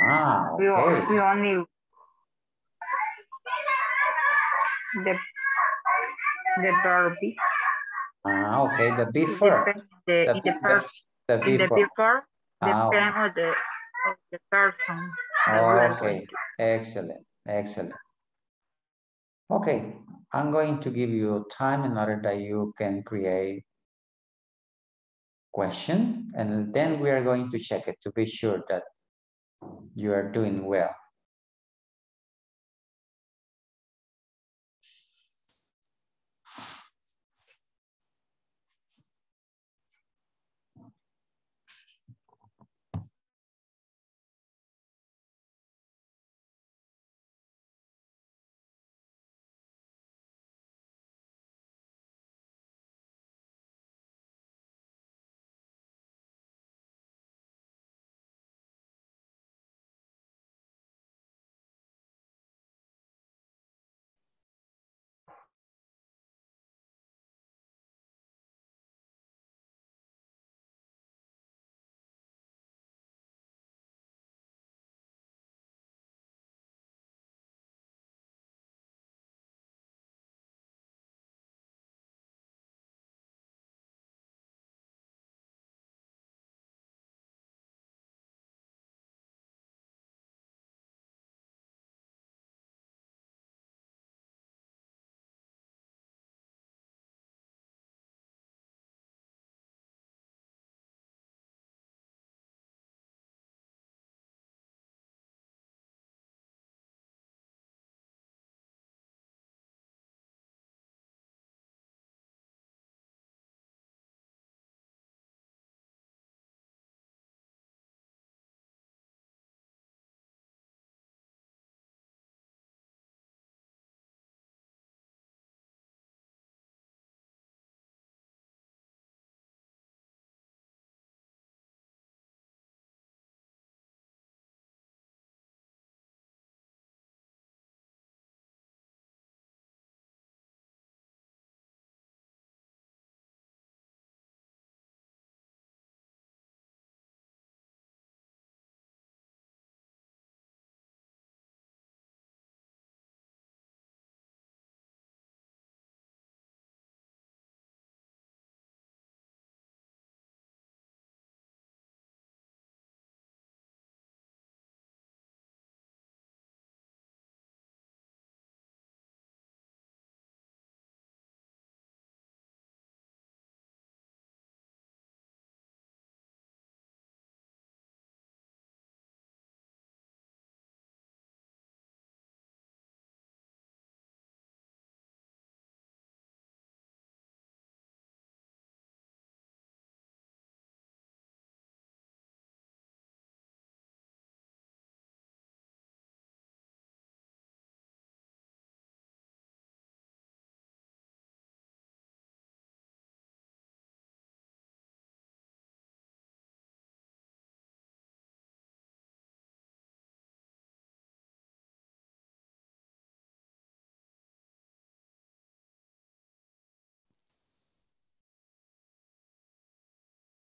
Ah, o- okay. we only the the verb. Ah, okay, the before. depends The, The, the the, the the before. Ah, on the of the person. are going Okay, excellent, excellent. Okay, I'm going to give you time in order that you can create question and then we are going to check it to be sure that you are doing well.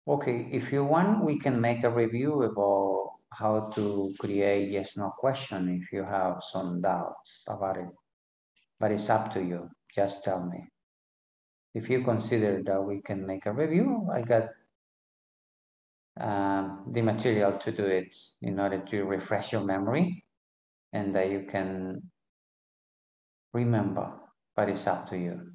Okay, if you want, we can make a review about how to create yes, no question if you have some doubts about it. But it's up to you. Just tell me. If you consider that we can make a review, I got um, the material to do it in order to refresh your memory and that you can remember, but it's up to you.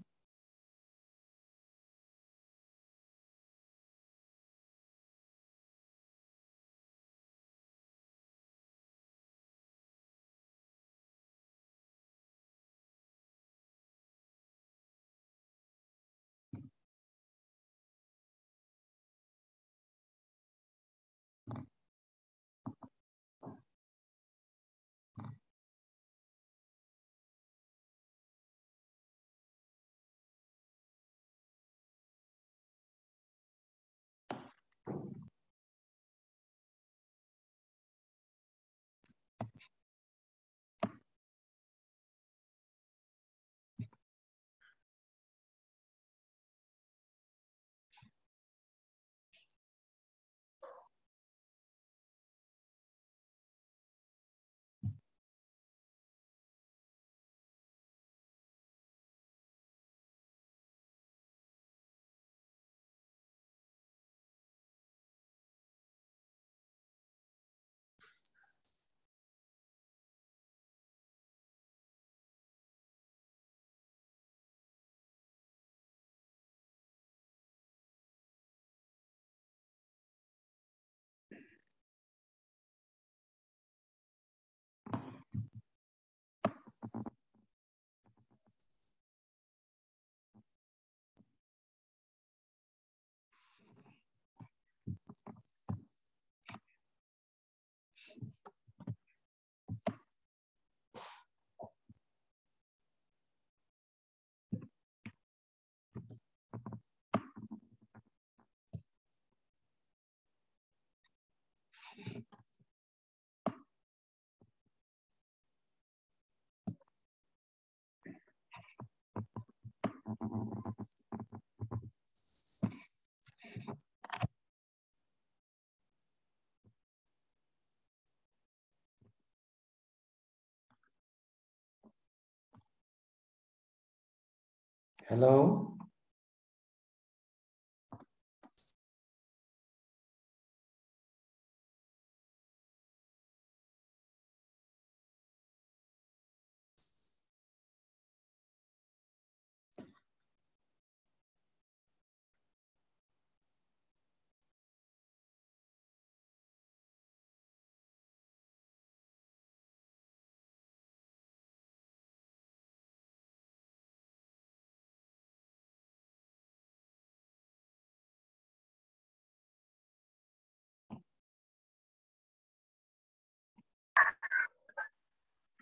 Hello?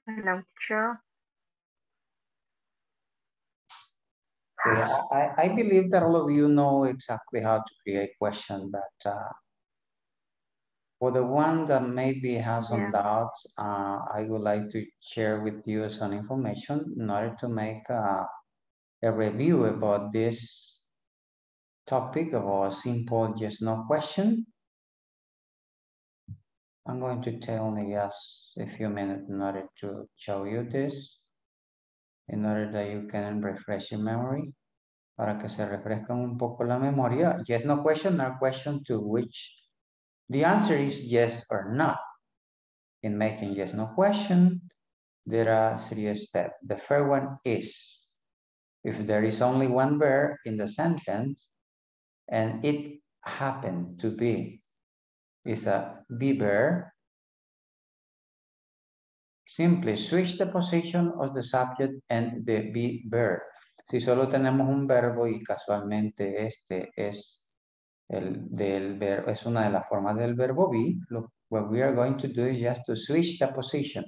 Hello, teacher. Yeah, I, I believe that all of you know exactly how to create question, but uh, for the one that maybe has some Yeah. doubts, uh, I would like to share with you some information in order to make uh, a review about this topic of a simple yes no question. I'm going to tell yes a few minutes in order to show you this, in order that you can refresh your memory, para que se refrescan un poco la memoria. Yes, no question, no question to which the answer is yes or not. In making yes, no question, there are three steps. The first one is, if there is only one verb in the sentence, and it happened to be is a be verb, simply switch the position of the subject and the be verb. Si solo tenemos un verbo y casualmente este es el del verbo, es una de las formas del verbo be, lo, what we are going to do is just to switch the position.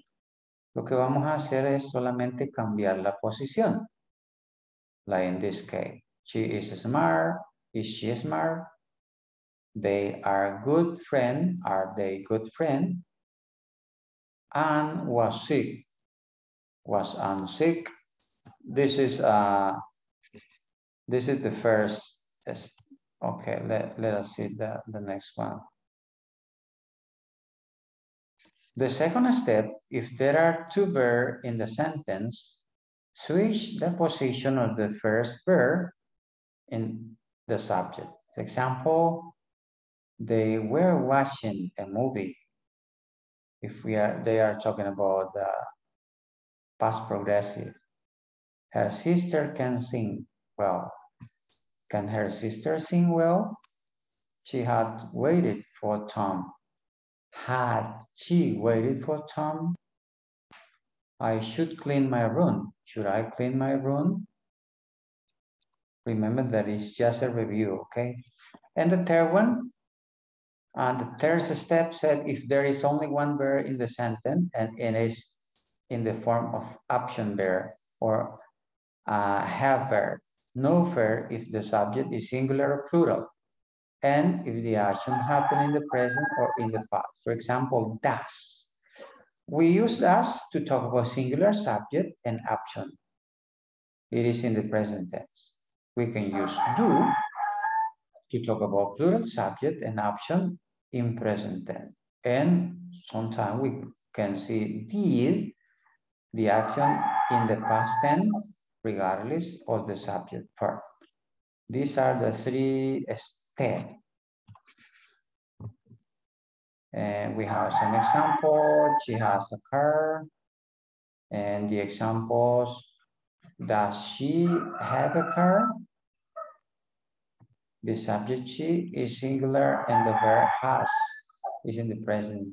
Lo que vamos a hacer es solamente cambiar la posición. Like in this case, she is smart, is she smart? They are good friend, are they good friend? Anne was sick. Was Anne sick? This is uh this is the first Okay, let, let us see the, the next one. The second step, if there are two verbs in the sentence, switch the position of the first verb in the subject. For example, they were watching a movie. If we are, they are talking about the past progressive. Her sister can sing well. Can her sister sing well? She had waited for Tom. Had she waited for Tom? I should clean my room. Should I clean my room? Remember that it's just a review, okay? And the third one, and the third step said if there is only one verb in the sentence and it is in the form of option verb or uh, have verb, no verb if the subject is singular or plural, and if the action happened in the present or in the past. For example, does. We use does to talk about singular subject and option. It is in the present tense. We can use do to talk about plural subject and action in present tense. And sometimes we can see did, the action in the past tense, regardless of the subject verb. These are the three steps. And we have some examples. She has a car. And the examples, does she have a car? The subject she is singular and the verb has is in the present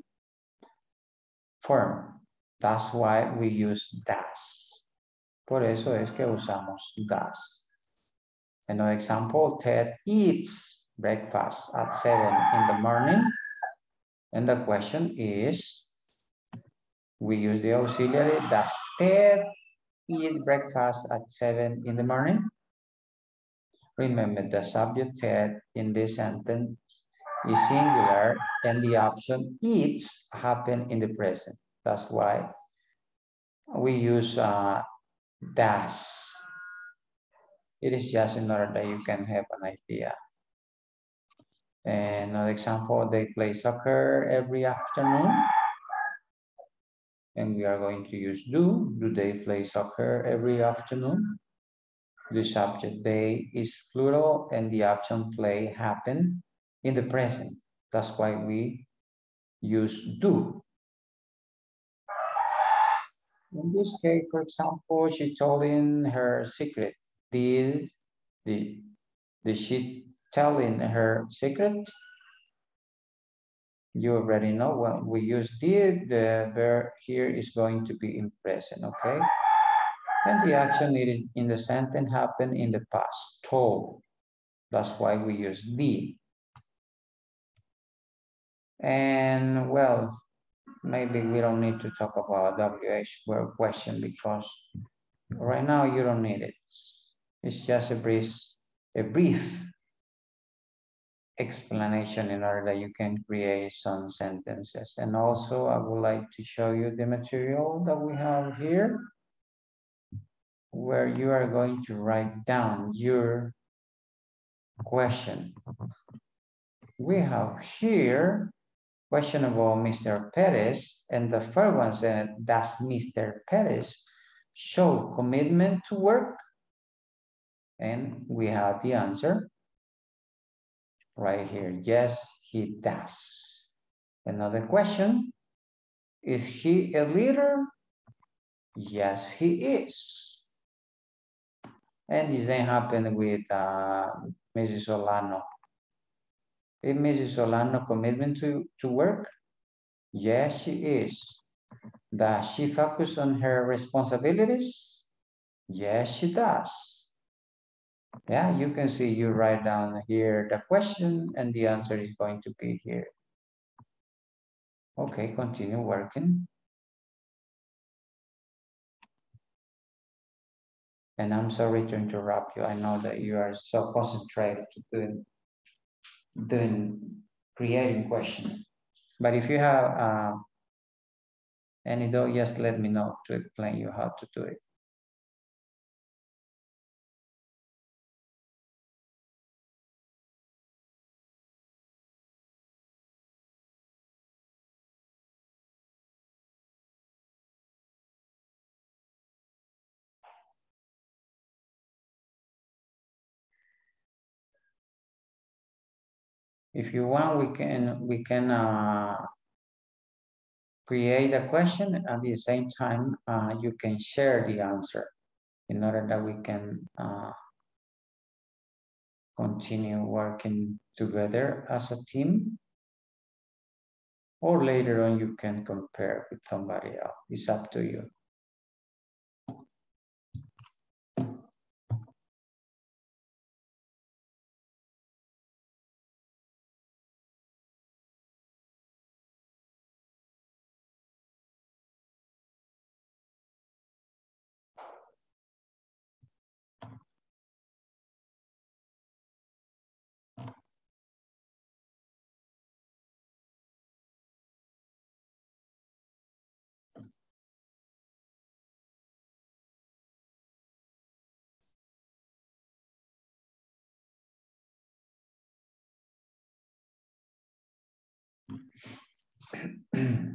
form. That's why we use does. Por eso es que usamos does. Another example, Ted eats breakfast at 7 in the morning. And the question is, we use the auxiliary, does Ted eat breakfast at 7 in the morning? Remember the subject Ted in this sentence is singular and the option it's happen in the present. That's why we use uh, does. It is just in order that you can have an idea. And another example, they play soccer every afternoon. And we are going to use do. Do they play soccer every afternoon? The subject they is plural and the action play happen in the present. That's why we use do. In this case, for example, she told in her secret. Did, did, did she tell in her secret? You already know when we use did, the verb here is going to be in present, okay? And the action in the sentence happened in the past, told. That's why we use did. And well, maybe we don't need to talk about WH word question because right now you don't need it. It's just a brief, a brief explanation in order that you can create some sentences. And also I would like to show you the material that we have here where you are going to write down your question. We have here question about Mr. Perez, and the first one said, does Mr. Perez show commitment to work? And we have the answer right here. Yes, he does. Another question, is he a leader? Yes, he is. And the same happened with uh, Mrs. Solano. Is Mrs. Solano commitment to, to work? Yes, she is. Does she focus on her responsibilities? Yes, she does. Yeah, you can see you write down here the question and the answer is going to be here. Okay, continue working. And I'm sorry to interrupt you. I know that you are so concentrated to doing, doing creating questions. But if you have uh, any doubt, just let me know to explain you how to do it. If you want, we can we can uh, create a question at the same time uh, you can share the answer in order that we can uh, continue working together as a team. Or later on you can compare with somebody else. It's up to you. Mm-hmm.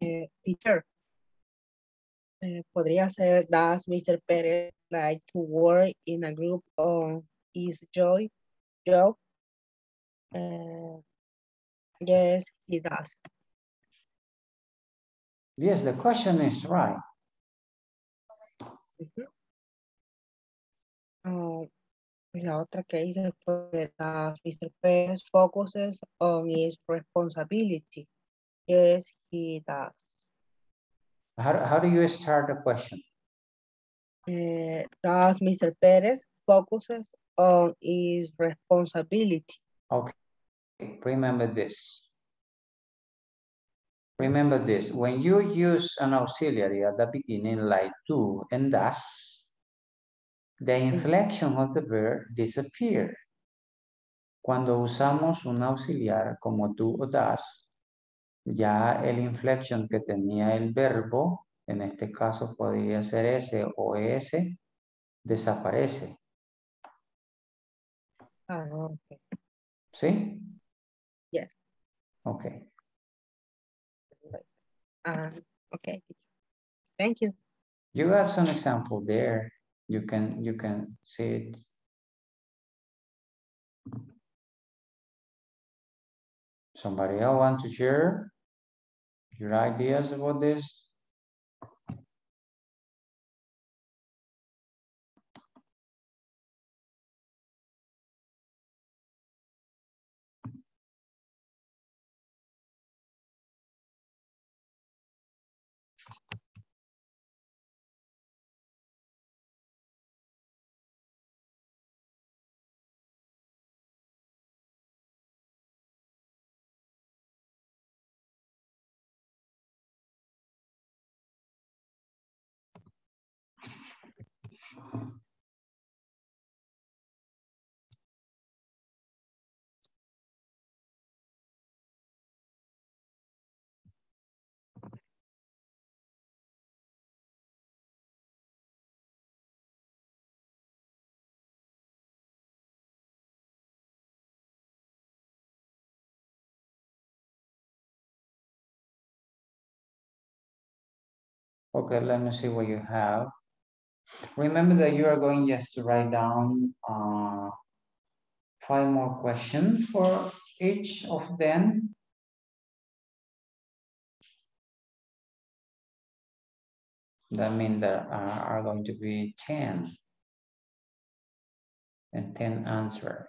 Eh, teacher, eh, podría ser, does Mr. Perez like to work in a group or is joy job? Uh, yes, he does. Yes, the question is right. Uh -huh. uh, la otra que dice fue, does Mr. Perez focuses on his responsibility? Yes, he does. How, how do you start the question? uh, does Mr. Perez focuses on his responsibility? Okay, remember this. Remember this, when you use an auxiliary at the beginning like do and does, the inflection of the verb disappear. Cuando usamos un auxiliar como do o does, ya el inflection que tenía el verbo, en este caso podría ser S o S, desaparece. Ah, okay. ¿Sí? Yes. Okay. Um, okay. Thank you. You got some example there. You can you can see it. Somebody else want to share your ideas about this? Okay, let me see what you have. Remember that you are going just to write down uh, five more questions for each of them. That means there are, are going to be 10 and 10 answer.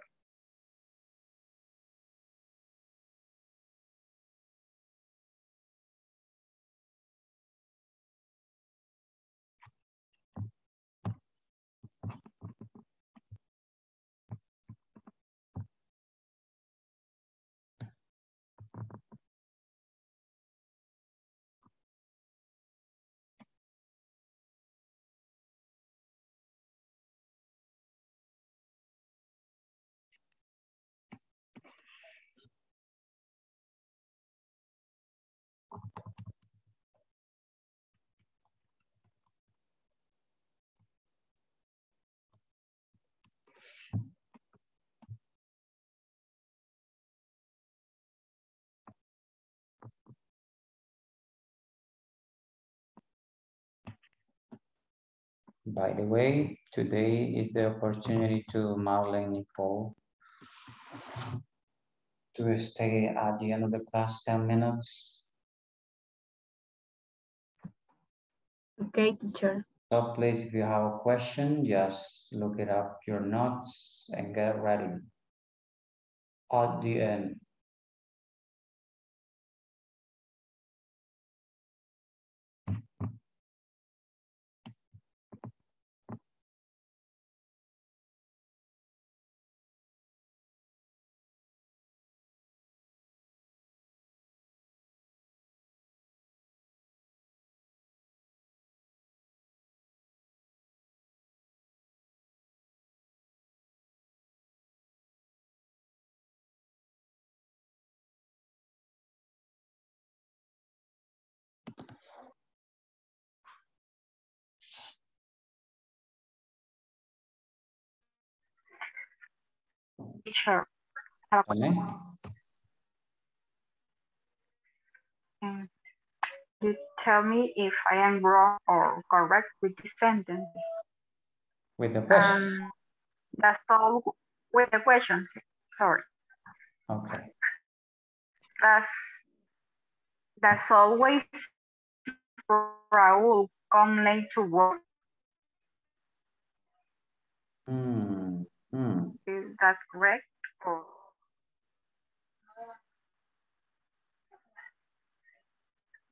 By the way, today is the opportunity to Marlene Nicole to stay at the end of the class 10 minutes. Okay, teacher. So please, if you have a question, just look it up your notes and get ready. At the end. I have ¿Vale? You tell me if I am wrong or correct with the sentences. With the question. Um, that's all with the questions. Sorry. Okay. That's that's always Raul come late to work. Hmm. Hmm. Is that correct? Or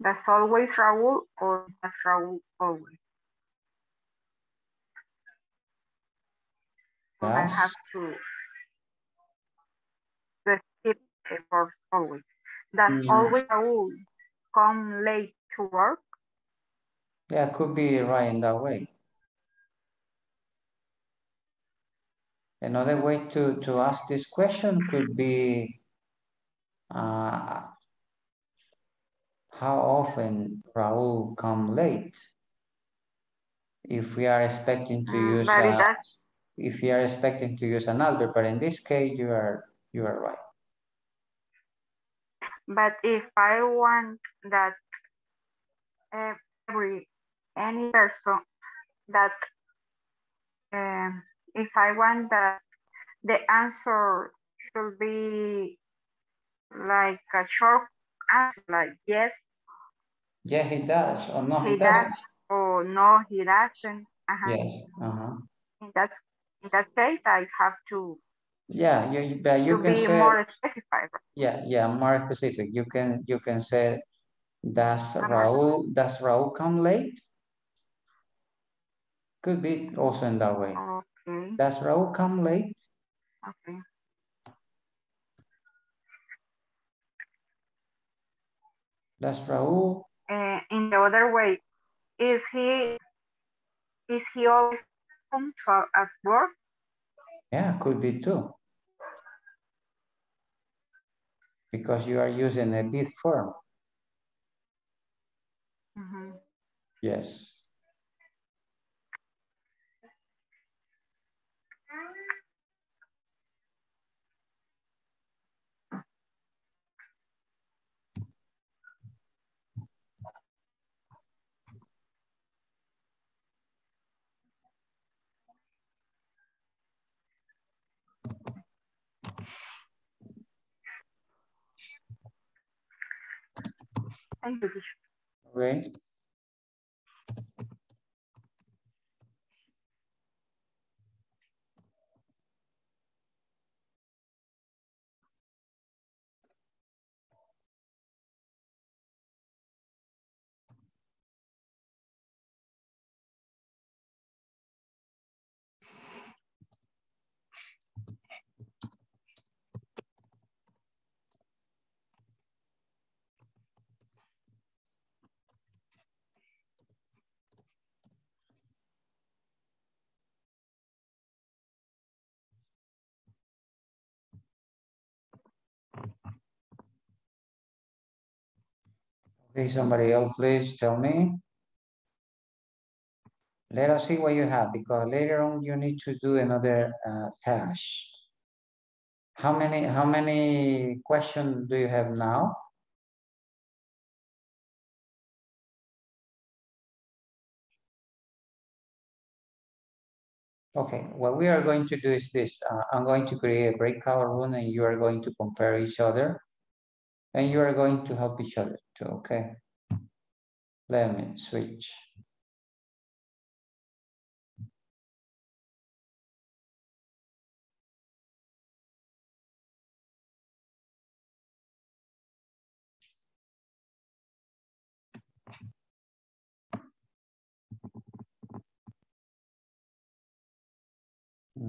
that's always Raul or that's Raul always? So I have to skip verbs always. Does Mm. always Raul come late to work? yeah, could be right in that way. Another way to, to ask this question could be, uh, how often Raul come late? If we are expecting to Mm, use, a- if you are expecting to use an adverb, but in this case, you are, you are right. but if I want that every any person that um, if I want that the answer should be like a short answer, like yes, Yeah, he does, or no, he he does, doesn't. or no, he doesn't. Uh-huh. Yes, uh-huh. In that in that case, I have to Yeah, you, but you can be say, more specific. yeah, yeah, more specific. You can, you can say, does Uh-huh. Raul, does Raul come late? Could be also in that way. Okay, Does Raul come late? okay. Does Raul, Uh, in the other way, is he is he always punctual at work? yeah, could be too. Because you are using a be form. Mhm. Yes. Okay. Okay, somebody else, please tell me. Let us see what you have, because later on you need to do another uh, task. How many, how many questions do you have now? Okay, what we are going to do is this. uh, I'm going to create a breakout room and you are going to compare each other. And you are going to help each other too, okay? Hmm. Let me switch.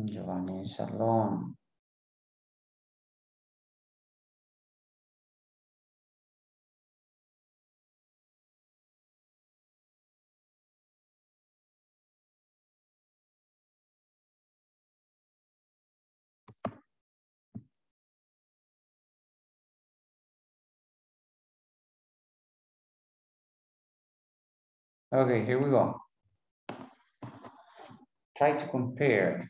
Giovanni Salon. Okay, here we go. Try to compare.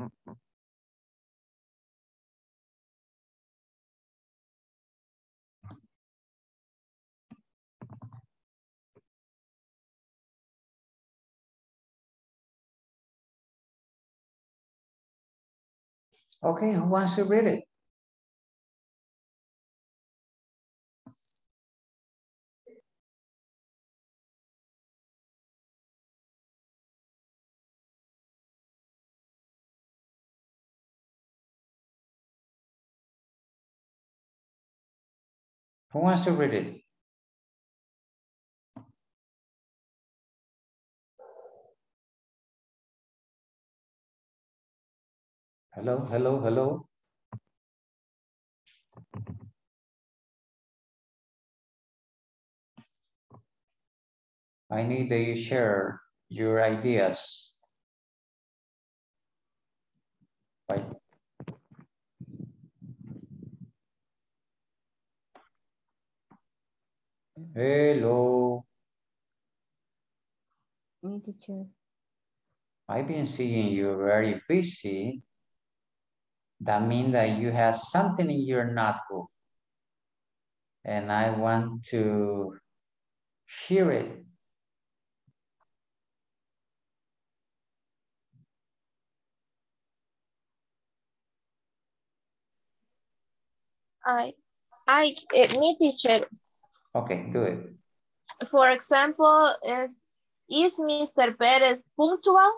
Mm-hmm. Okay, who wants to read it? Who wants to read it? Hello, hello, hello. I need that you share your ideas. Hello, Me, teacher. I've been seeing you very busy. That means that you have something in your notebook. And I want to hear it. I, I, eh, me teacher, Okay, good. for example, is, is Mr. Perez punctual?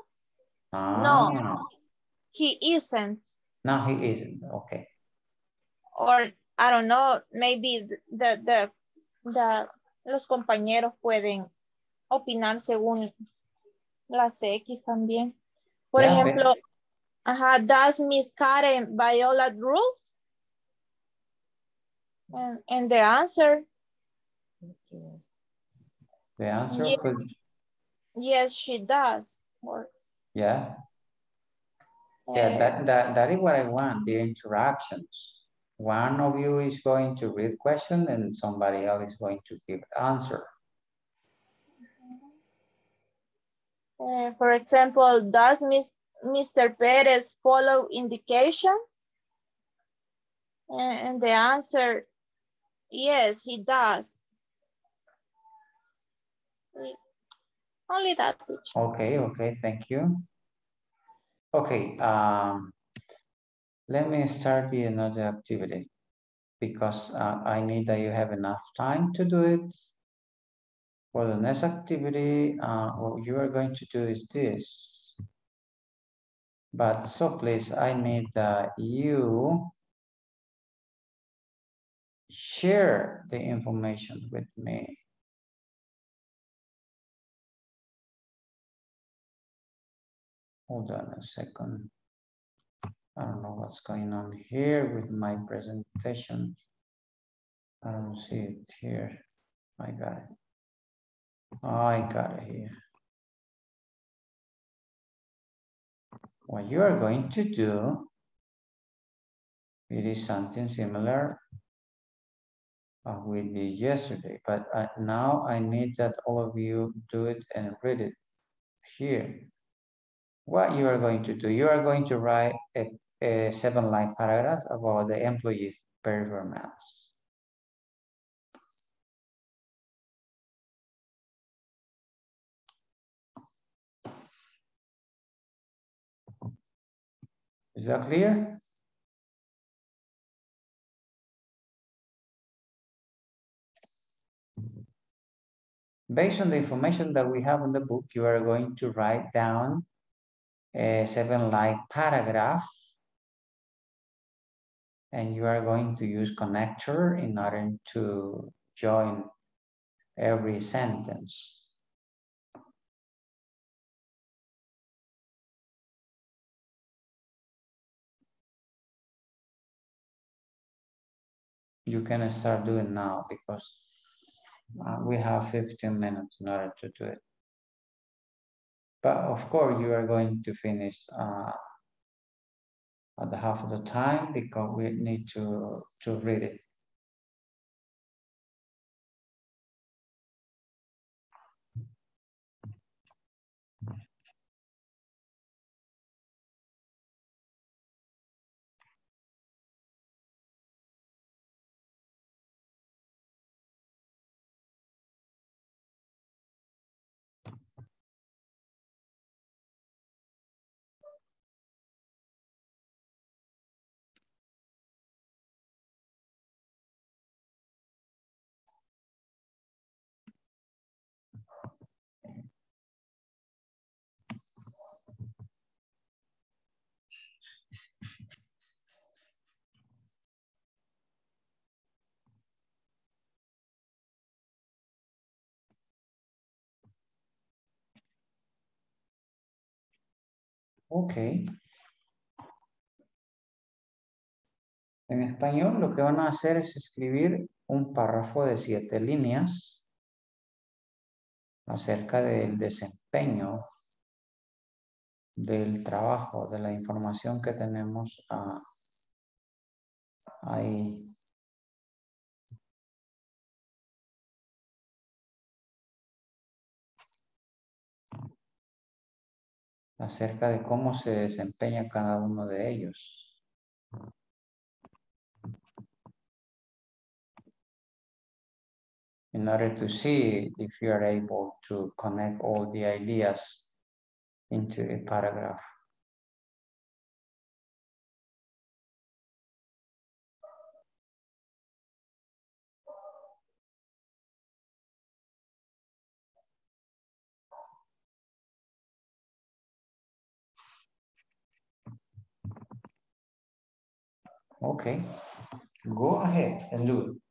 Ah, No, he isn't. no, he isn't. Okay. Or, I don't know, maybe the, the, the, los compañeros pueden opinar según las X también. Por Yeah, okay. ejemplo, ajá, does Miss Karen viola rules? And, and the answer, The answer Yes. could, yes, she does. Or, yeah. Yeah, that, that, that is what I want, the interactions. One of you is going to read question and somebody else is going to give answer. eh, for example, does Miss, Mr. Perez follow indications? And the answer, yes, he does. Only that. teacher. Okay, okay, thank you. Okay, um, let me start the another activity because uh, I need that you have enough time to do it. For the next activity, uh, what you are going to do is this. But so please, I need that you share the information with me. Hold on a second. I don't know what's going on here with my presentation. I don't see it here. I got it. I got it here. What you are going to do, it is something similar uh, we did yesterday, but uh, now I need that all of you do it and read it here. What you are going to do, you are going to write a, a seven line paragraph about the employee's performance. Is that clear? Based on the information that we have in the book, you are going to write down a seven line paragraph and you are going to use connector in order to join every sentence. You can start doing now because uh, we have 15 minutes in order to do it. But of course, you are going to finish uh, at the half of the time because we need to, to read it. Ok. En español lo que van a hacer es escribir un párrafo de siete líneas acerca del desempeño del trabajo, de la información que tenemos ah, ahí. Acerca de cómo se desempeña cada uno de ellos. In order to see if you are able to connect all the ideas into a paragraph. Okay, go ahead and do it.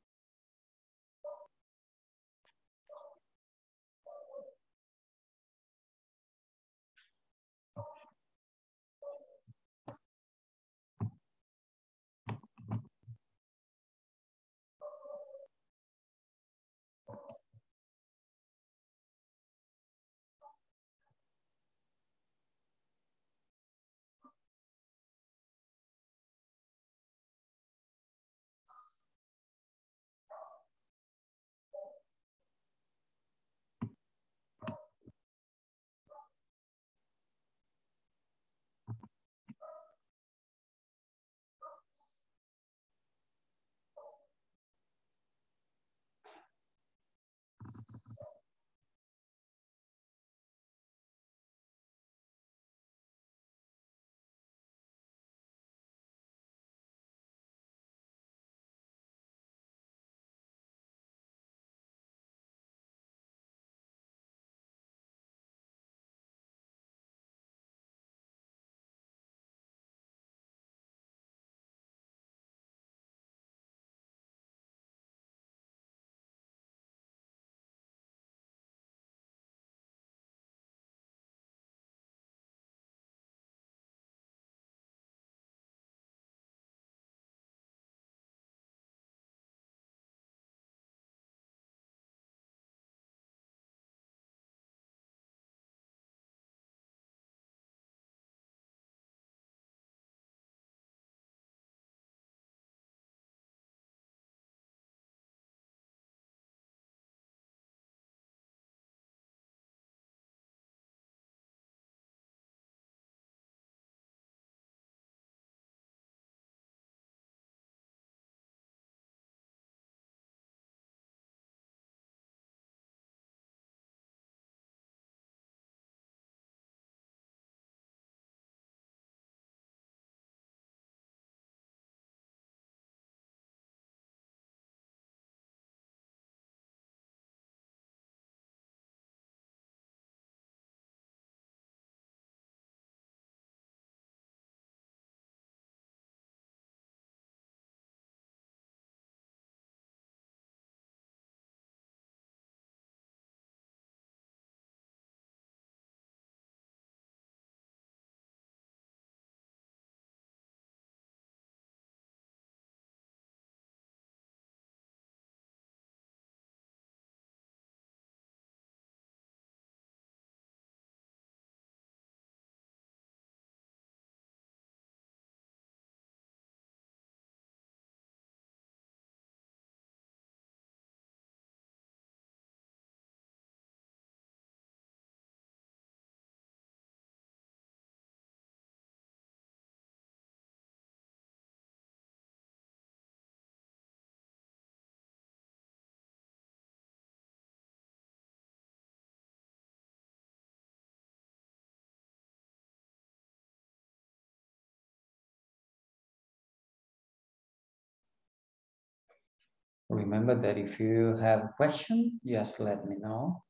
Remember that if you have a question, just let me know.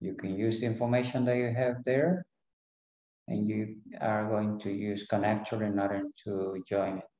You can use the information that you have there and you are going to use connector in order to join it.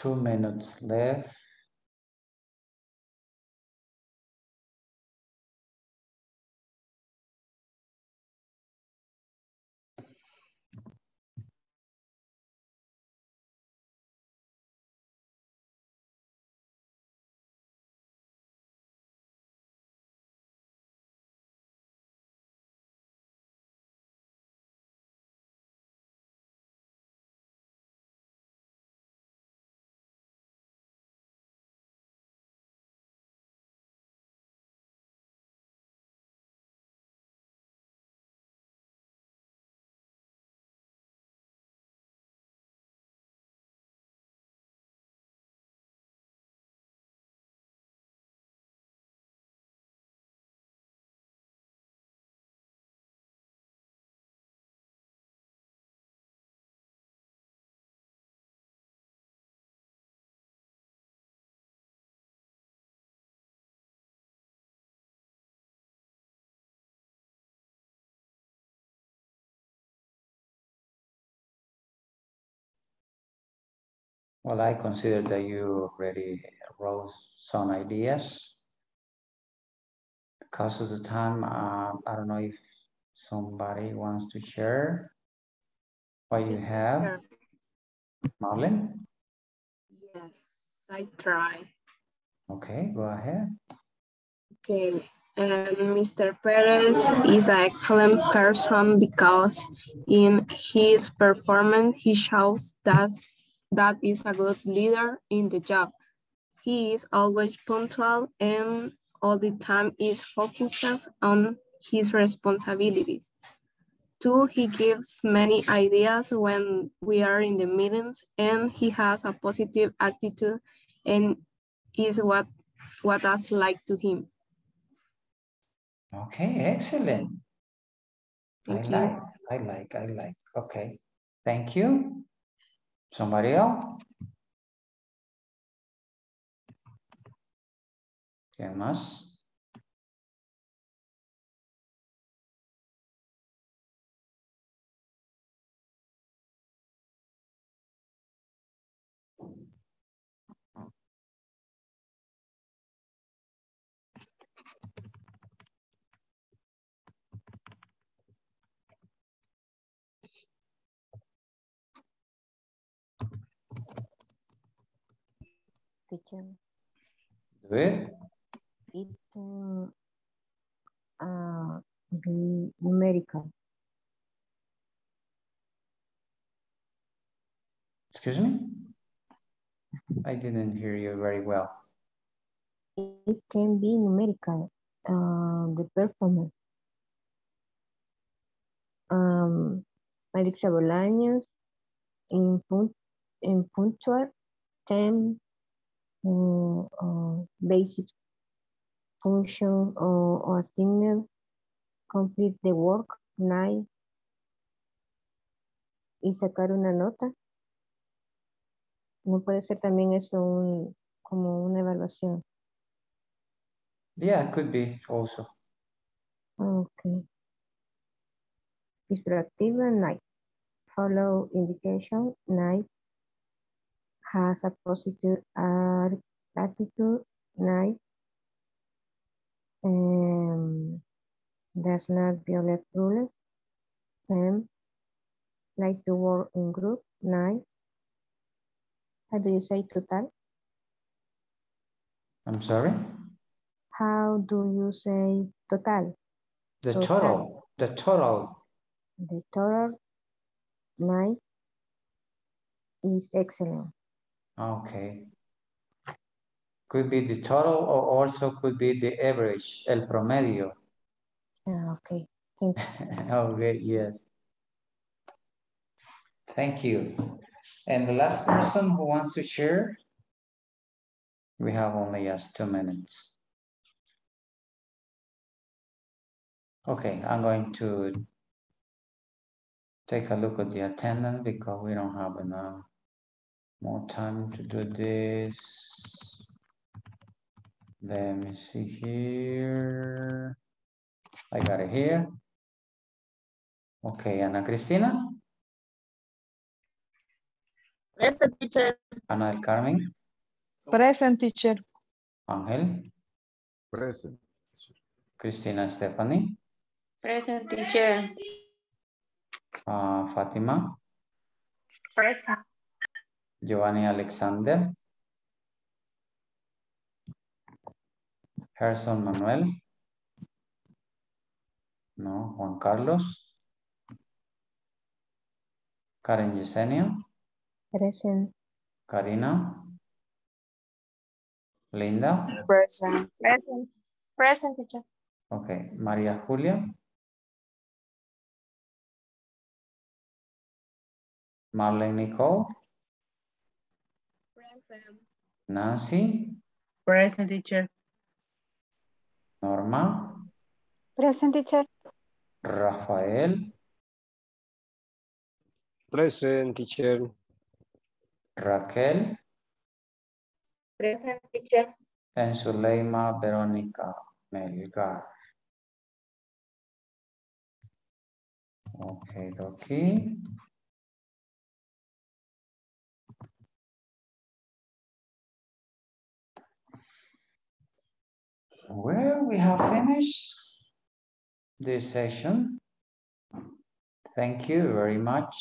Two minutes left. Well, I consider that you already wrote some ideas. Because of the time, uh, I don't know if somebody wants to share what you have. Sure. Marlene? Yes, I try. Okay, go ahead. Okay, and Mr. Perez is an excellent person because in his performance, he shows that that is a good leader in the job. He is always punctual and all the time is focuses on his responsibilities. Two, he gives many ideas when we are in the meetings and he has a positive attitude and is what what us like to him. Okay, excellent. Thank I you. like, I like, I like. Okay, thank you. Somebody else? ¿Quién más? Teacher, it. can uh, be numerical. Excuse me? I didn't hear you very well. It can be numerical, uh, the performance. Um, Alexa Bolaños, in, in punctual, 10, uh, basic function or, or signal, complete the work, nine, y sacar una nota. No puede ser también eso un, como una evaluación. Yeah, could be also. Okay. Hyperactive night. Follow indication night. Has a positive attitude night. Um, does not violate rules. Ten. Likes to work in group nine. How do you say total? I'm sorry? How do you say total? The Total. total, the total. The total nine is excellent. Okay. Could be the total or also could be the average, el promedio. Ah, Okay. Okay, yes. Thank you. And the last person who wants to share? We have only just two minutes. Okay, I'm going to take a look at the attendance because we don't have enough more time to do this. Let me see here. I got it here. Okay, Ana Cristina? Present teacher. Ana del Carmen, Present teacher. Ángel, Present. Cristina Stephanie, Present teacher. ah, Fátima, Present. Giovanni Alexander, Gerson Manuel, no, Juan Carlos, Karen Yesenia, Present. Karina, Linda, Present. Present. Present teacher. ok, María Julia, Marlene Nicole. Nancy, Present teacher. Norma, Present teacher. Rafael, Present teacher. Raquel, Present teacher. and Zuleima Verónica Melgar. Okay, okay. Well, we have finished this session. Thank you very much.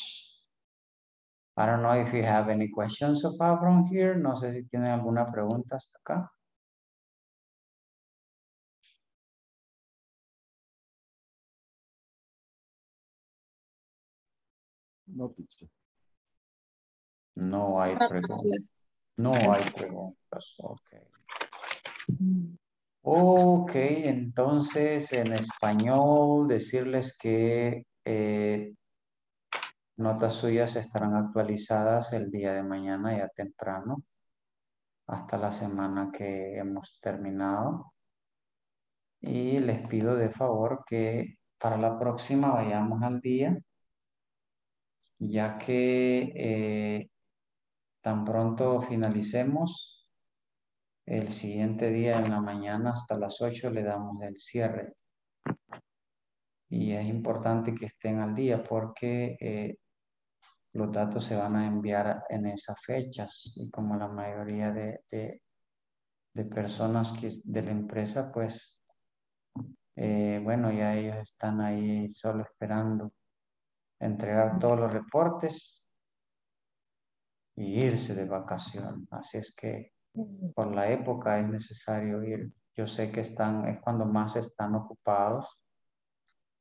I don't know if you have any questions so far from here. No sé si tienen alguna pregunta hasta acá. No teacher. No hay preguntas. No hay preguntas. Ok. Mm. Ok, entonces en español decirles que eh, notas suyas estarán actualizadas el día de mañana ya temprano hasta la semana que hemos terminado. Y les pido de favor que para la próxima vayamos al día, ya que eh, tan pronto finalicemos, el siguiente día en la mañana hasta las 8 le damos el cierre. Y es importante que estén al día porque eh, los datos se van a enviar en esas fechas y como la mayoría de, de, de personas que de la empresa, pues, eh, bueno, ya ellos están ahí solo esperando entregar todos los reportes y irse de vacación. Así es que por la época es necesario ir. Yo sé que están, es cuando más están ocupados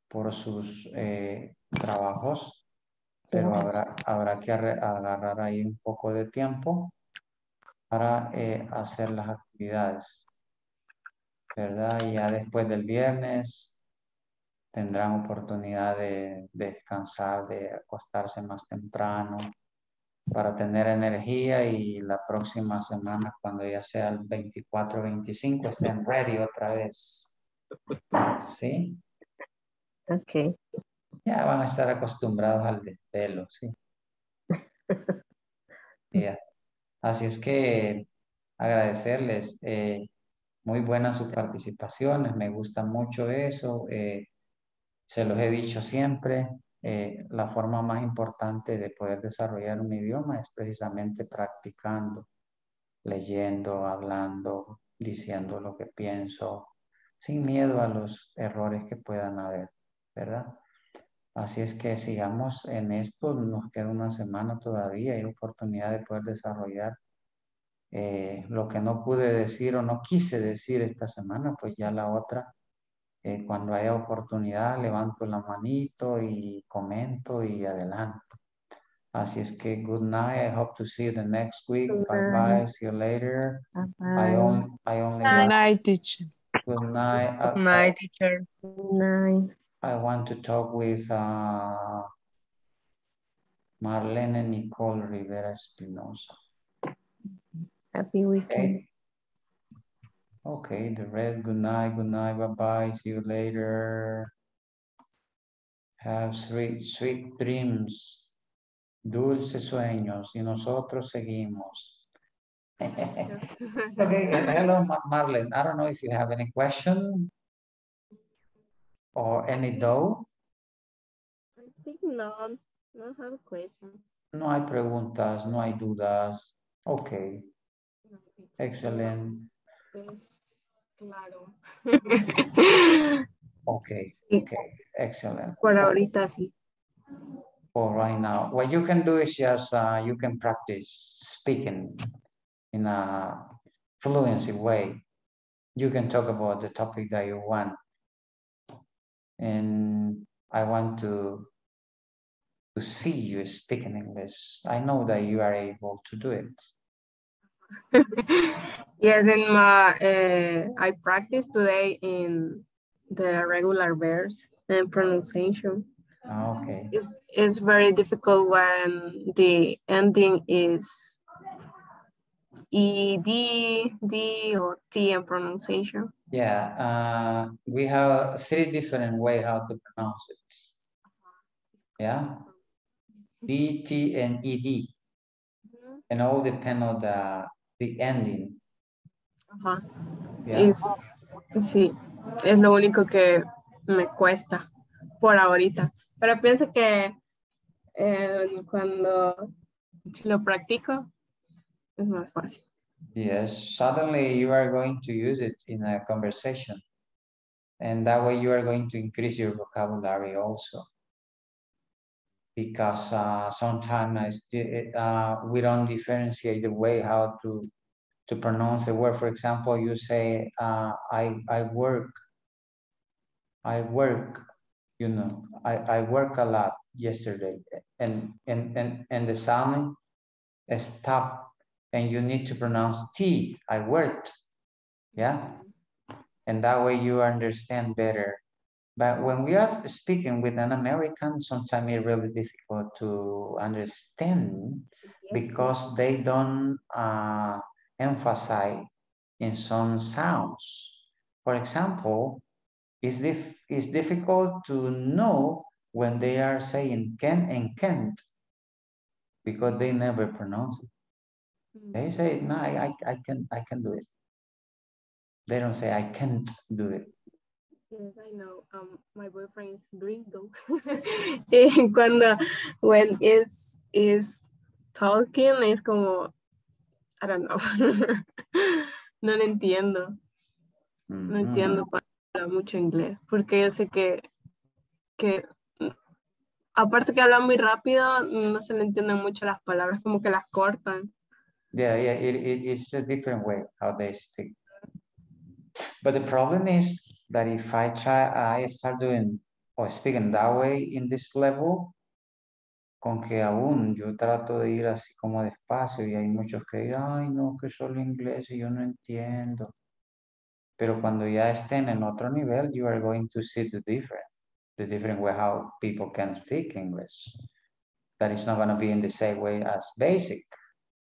por sus eh, trabajos, pero habrá, habrá que agarrar ahí un poco de tiempo para eh, hacer las actividades. ¿Verdad? Y ya después del viernes tendrán oportunidad de, de descansar, de acostarse más temprano para tener energía y la próxima semana, cuando ya sea el 24, 25, estén ready otra vez. ¿Sí? Ok. Ya van a estar acostumbrados al desvelo, ¿sí? Ya. Así es que agradecerles. eh, muy buenas sus participaciones, me gusta mucho eso. eh, se los he dicho siempre, eh, la forma más importante de poder desarrollar un idioma es precisamente practicando, leyendo, hablando, diciendo lo que pienso, sin miedo a los errores que puedan haber, ¿verdad? Así es que sigamos en esto, nos queda una semana todavía, hay oportunidad de poder desarrollar eh, lo que no pude decir o no quise decir esta semana, pues ya la otra eh, cuando haya oportunidad, levanto la manito y comento y adelanto. Así es que good night. I hope to see you the next week. Good bye night. bye. See you later. I Bye. only, I only Good night, teacher. good night. I- Good night, teacher. Good night. I, I want to talk with uh, Marlene Nicole Rivera Espinosa. Happy weekend. Okay. Okay, the red, good night, good night, bye bye, see you later. Have sweet, sweet dreams, dulces sueños, y nosotros seguimos. Okay, hello, Ma- Marlene. I don't know if you have any question or any doubt. I think no, no have a question. No hay preguntas, no hay dudas. Ok, excellent. Es claro. Okay, okay, excellent. Por ahorita sí. For right now, what you can do is just uh, you can practice speaking in a fluency way. You can talk about the topic that you want. And I want to to see you speaking English. I know that you are able to do it. yes, and my uh, I practiced today in the regular verbs and pronunciation. Ah, Okay, It's, it's very difficult when the ending is ed, d, or t in pronunciation. yeah, uh, we have three different way how to pronounce it. Yeah, D, T, and ED. And all depend on the, the ending. Ajá. Yeah. Es, sí, es lo único que me cuesta por ahorita. Pero pienso que eh, cuando si lo practico es más fácil. Yes, suddenly you are going to use it in a conversation. And that way you are going to increase your vocabulary also. Because uh, sometimes uh, we don't differentiate the way how to to pronounce the word. For example, you say, uh, I, I work, I work, you know, I, I work a lot yesterday and, and, and, and the sound stop and you need to pronounce T, I worked, yeah? And that way you understand better. But when we are speaking with an American, sometimes it's really difficult to understand because they don't uh, emphasize in some sounds. For example, it's, dif it's difficult to know when they are saying can and can't because they never pronounce it. They say, no, I, I, I can I can do it. They don't say I can't do it. Yes, I know. Um, my boyfriend is gringo. cuando when is is talking es como I don't know. no lo entiendo. No entiendo para mucho inglés, porque yo sé que que aparte que habla muy rápido, no se le entienden mucho las palabras, como que las cortan. Yeah, yeah, it, it, it's a different way how they speak. But the problem is that if I try, I start doing or speaking that way in this level, con que aún yo trato de ir así como despacio y hay muchos que ay no, que solo inglés y yo no entiendo. Pero cuando ya estén en otro nivel, you are going to see the difference, the different way how people can speak English. That is not going to be in the same way as basic.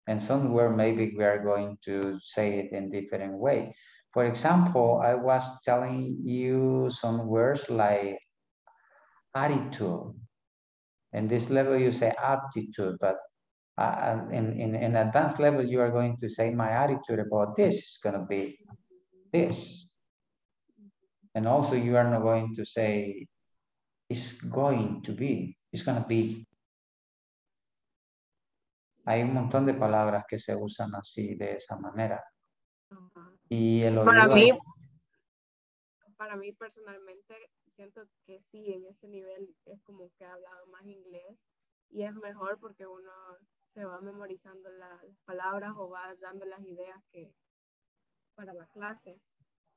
And somewhere maybe we are going to say it in different way. For example, I was telling you some words like attitude. In this level, you say aptitude, but uh, in, in, in advanced level, you are going to say my attitude about this is going to be this. And also you are not going to say it's going to be, it's going to be. Hay un montón de palabras que se usan así, de esa manera. Y el Para mí, para mí personalmente, siento que sí, en ese nivel es como que he hablado más inglés y es mejor porque uno se va memorizando la- las palabras o va dando las ideas que para la clase.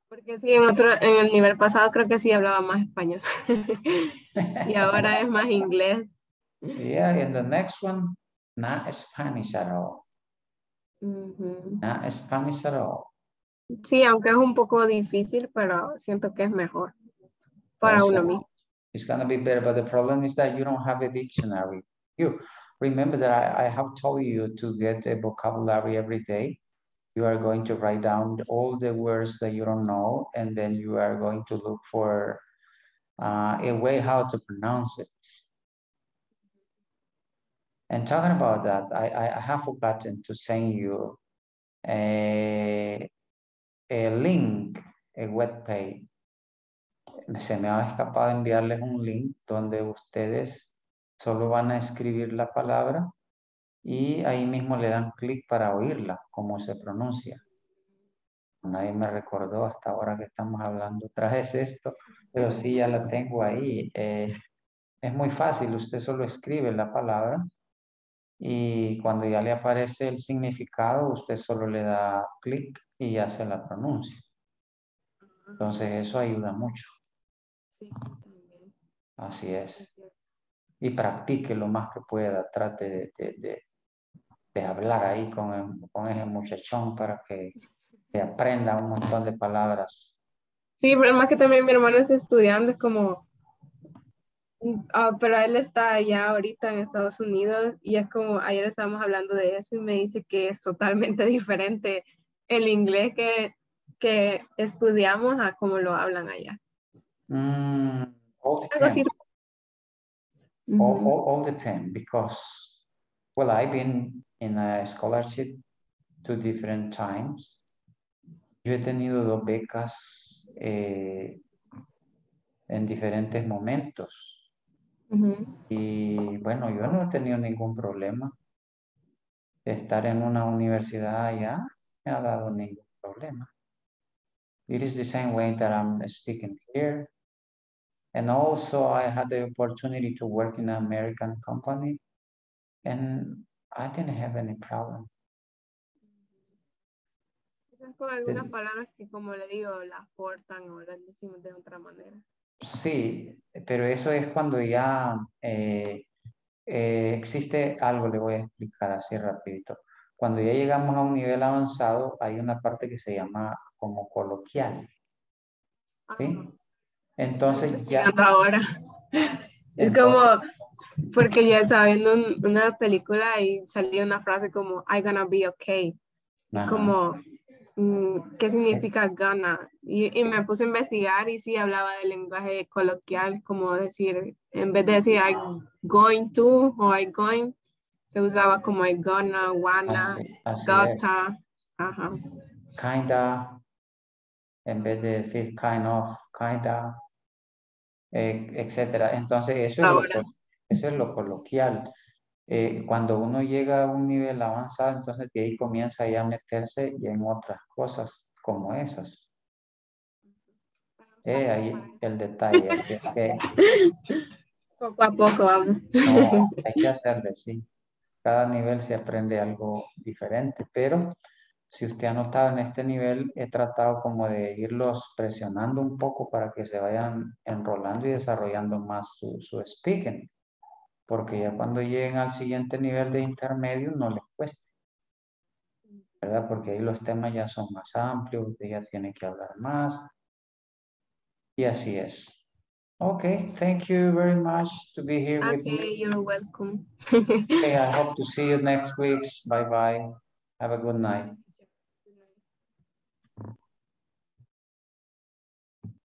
Porque sí, en otro, en el nivel pasado creo que sí hablaba más español y ahora es más inglés. Yeah, and the next one, not Spanish at all. Ujú. Not Spanish at all. Sí, aunque es un poco difícil, pero siento que es mejor para uno mismo. It's gonna be better, but the problem is that you don't have a dictionary. You remember that I, I have told you to get a vocabulary every day. You are going to write down all the words that you don't know, and then you are going to look for uh, a way how to pronounce it. And talking about that, I, I, I have forgotten to send you a, a link, a web page. Se me ha escapado enviarles un link donde ustedes solo van a escribir la palabra y ahí mismo le dan clic para oírla, cómo se pronuncia. Nadie me recordó hasta ahora que estamos hablando otra vez esto, pero sí ya la tengo ahí. Eh, es muy fácil, usted solo escribe la palabra y cuando ya le aparece el significado, usted solo le da clic y ya se la pronuncia. Entonces eso ayuda mucho. Así es. Y practique lo más que pueda, trate de, de, hablar ahí con, con ese muchachón para que, que aprenda un montón de palabras. Sí, pero más que también mi hermano está estudiando, es como Ah, pero él está allá ahorita en Estados Unidos y es como ayer estábamos hablando de eso y me dice que es totalmente diferente el inglés que, que estudiamos a cómo lo hablan allá. Mm, all, depend. all, all, all depend because, well, I've been in a scholarship two different times. Yo he tenido dos becas eh, en diferentes momentos. Y bueno, yo no he tenido ningún problema. Estar en una universidad allá me ha dado ningún problema. It is the same way that I'm speaking here. And also I had the opportunity to work in an American company and I didn't have any problem. con algunas palabras que como le digo las cortan o las decimos de otra manera. Sí, pero eso es cuando ya eh, eh, existe algo, le voy a explicar así rapidito. Cuando ya llegamos a un nivel avanzado, hay una parte que se llama como coloquial. ¿Sí? Entonces ya... Ahora. Es como, porque ya estaba viendo una película y salía una frase como, I'm gonna be okay. Como, Mm, qué significa gana. Y, me puse a investigar y sí hablaba del lenguaje coloquial, como decir, en vez de decir I'm going to o I going, se usaba como I gonna, wanna, gotta. Ajá. Kinda, en vez de decir kind of, kinda, eh, etcétera. Entonces, eso eso es lo coloquial. Eh, cuando uno llega a un nivel avanzado, entonces de ahí comienza ya a meterse ya en otras cosas como esas. Eh, ahí el detalle, así es que... Poco a poco vamos. hay que hacerle, sí. Cada nivel se aprende algo diferente, pero si usted ha notado en este nivel, he tratado como de irlos presionando un poco para que se vayan enrolando y desarrollando más su, su speaking porque ya cuando lleguen al siguiente nivel de intermedio no les cuesta. ¿Verdad? Porque ahí los temas ya son más amplios, usted ya tiene que hablar más. Y así es. Okay, thank you very much to be here with me. Okay, you're welcome. okay, I hope to see you next week. Bye bye. Have a good night.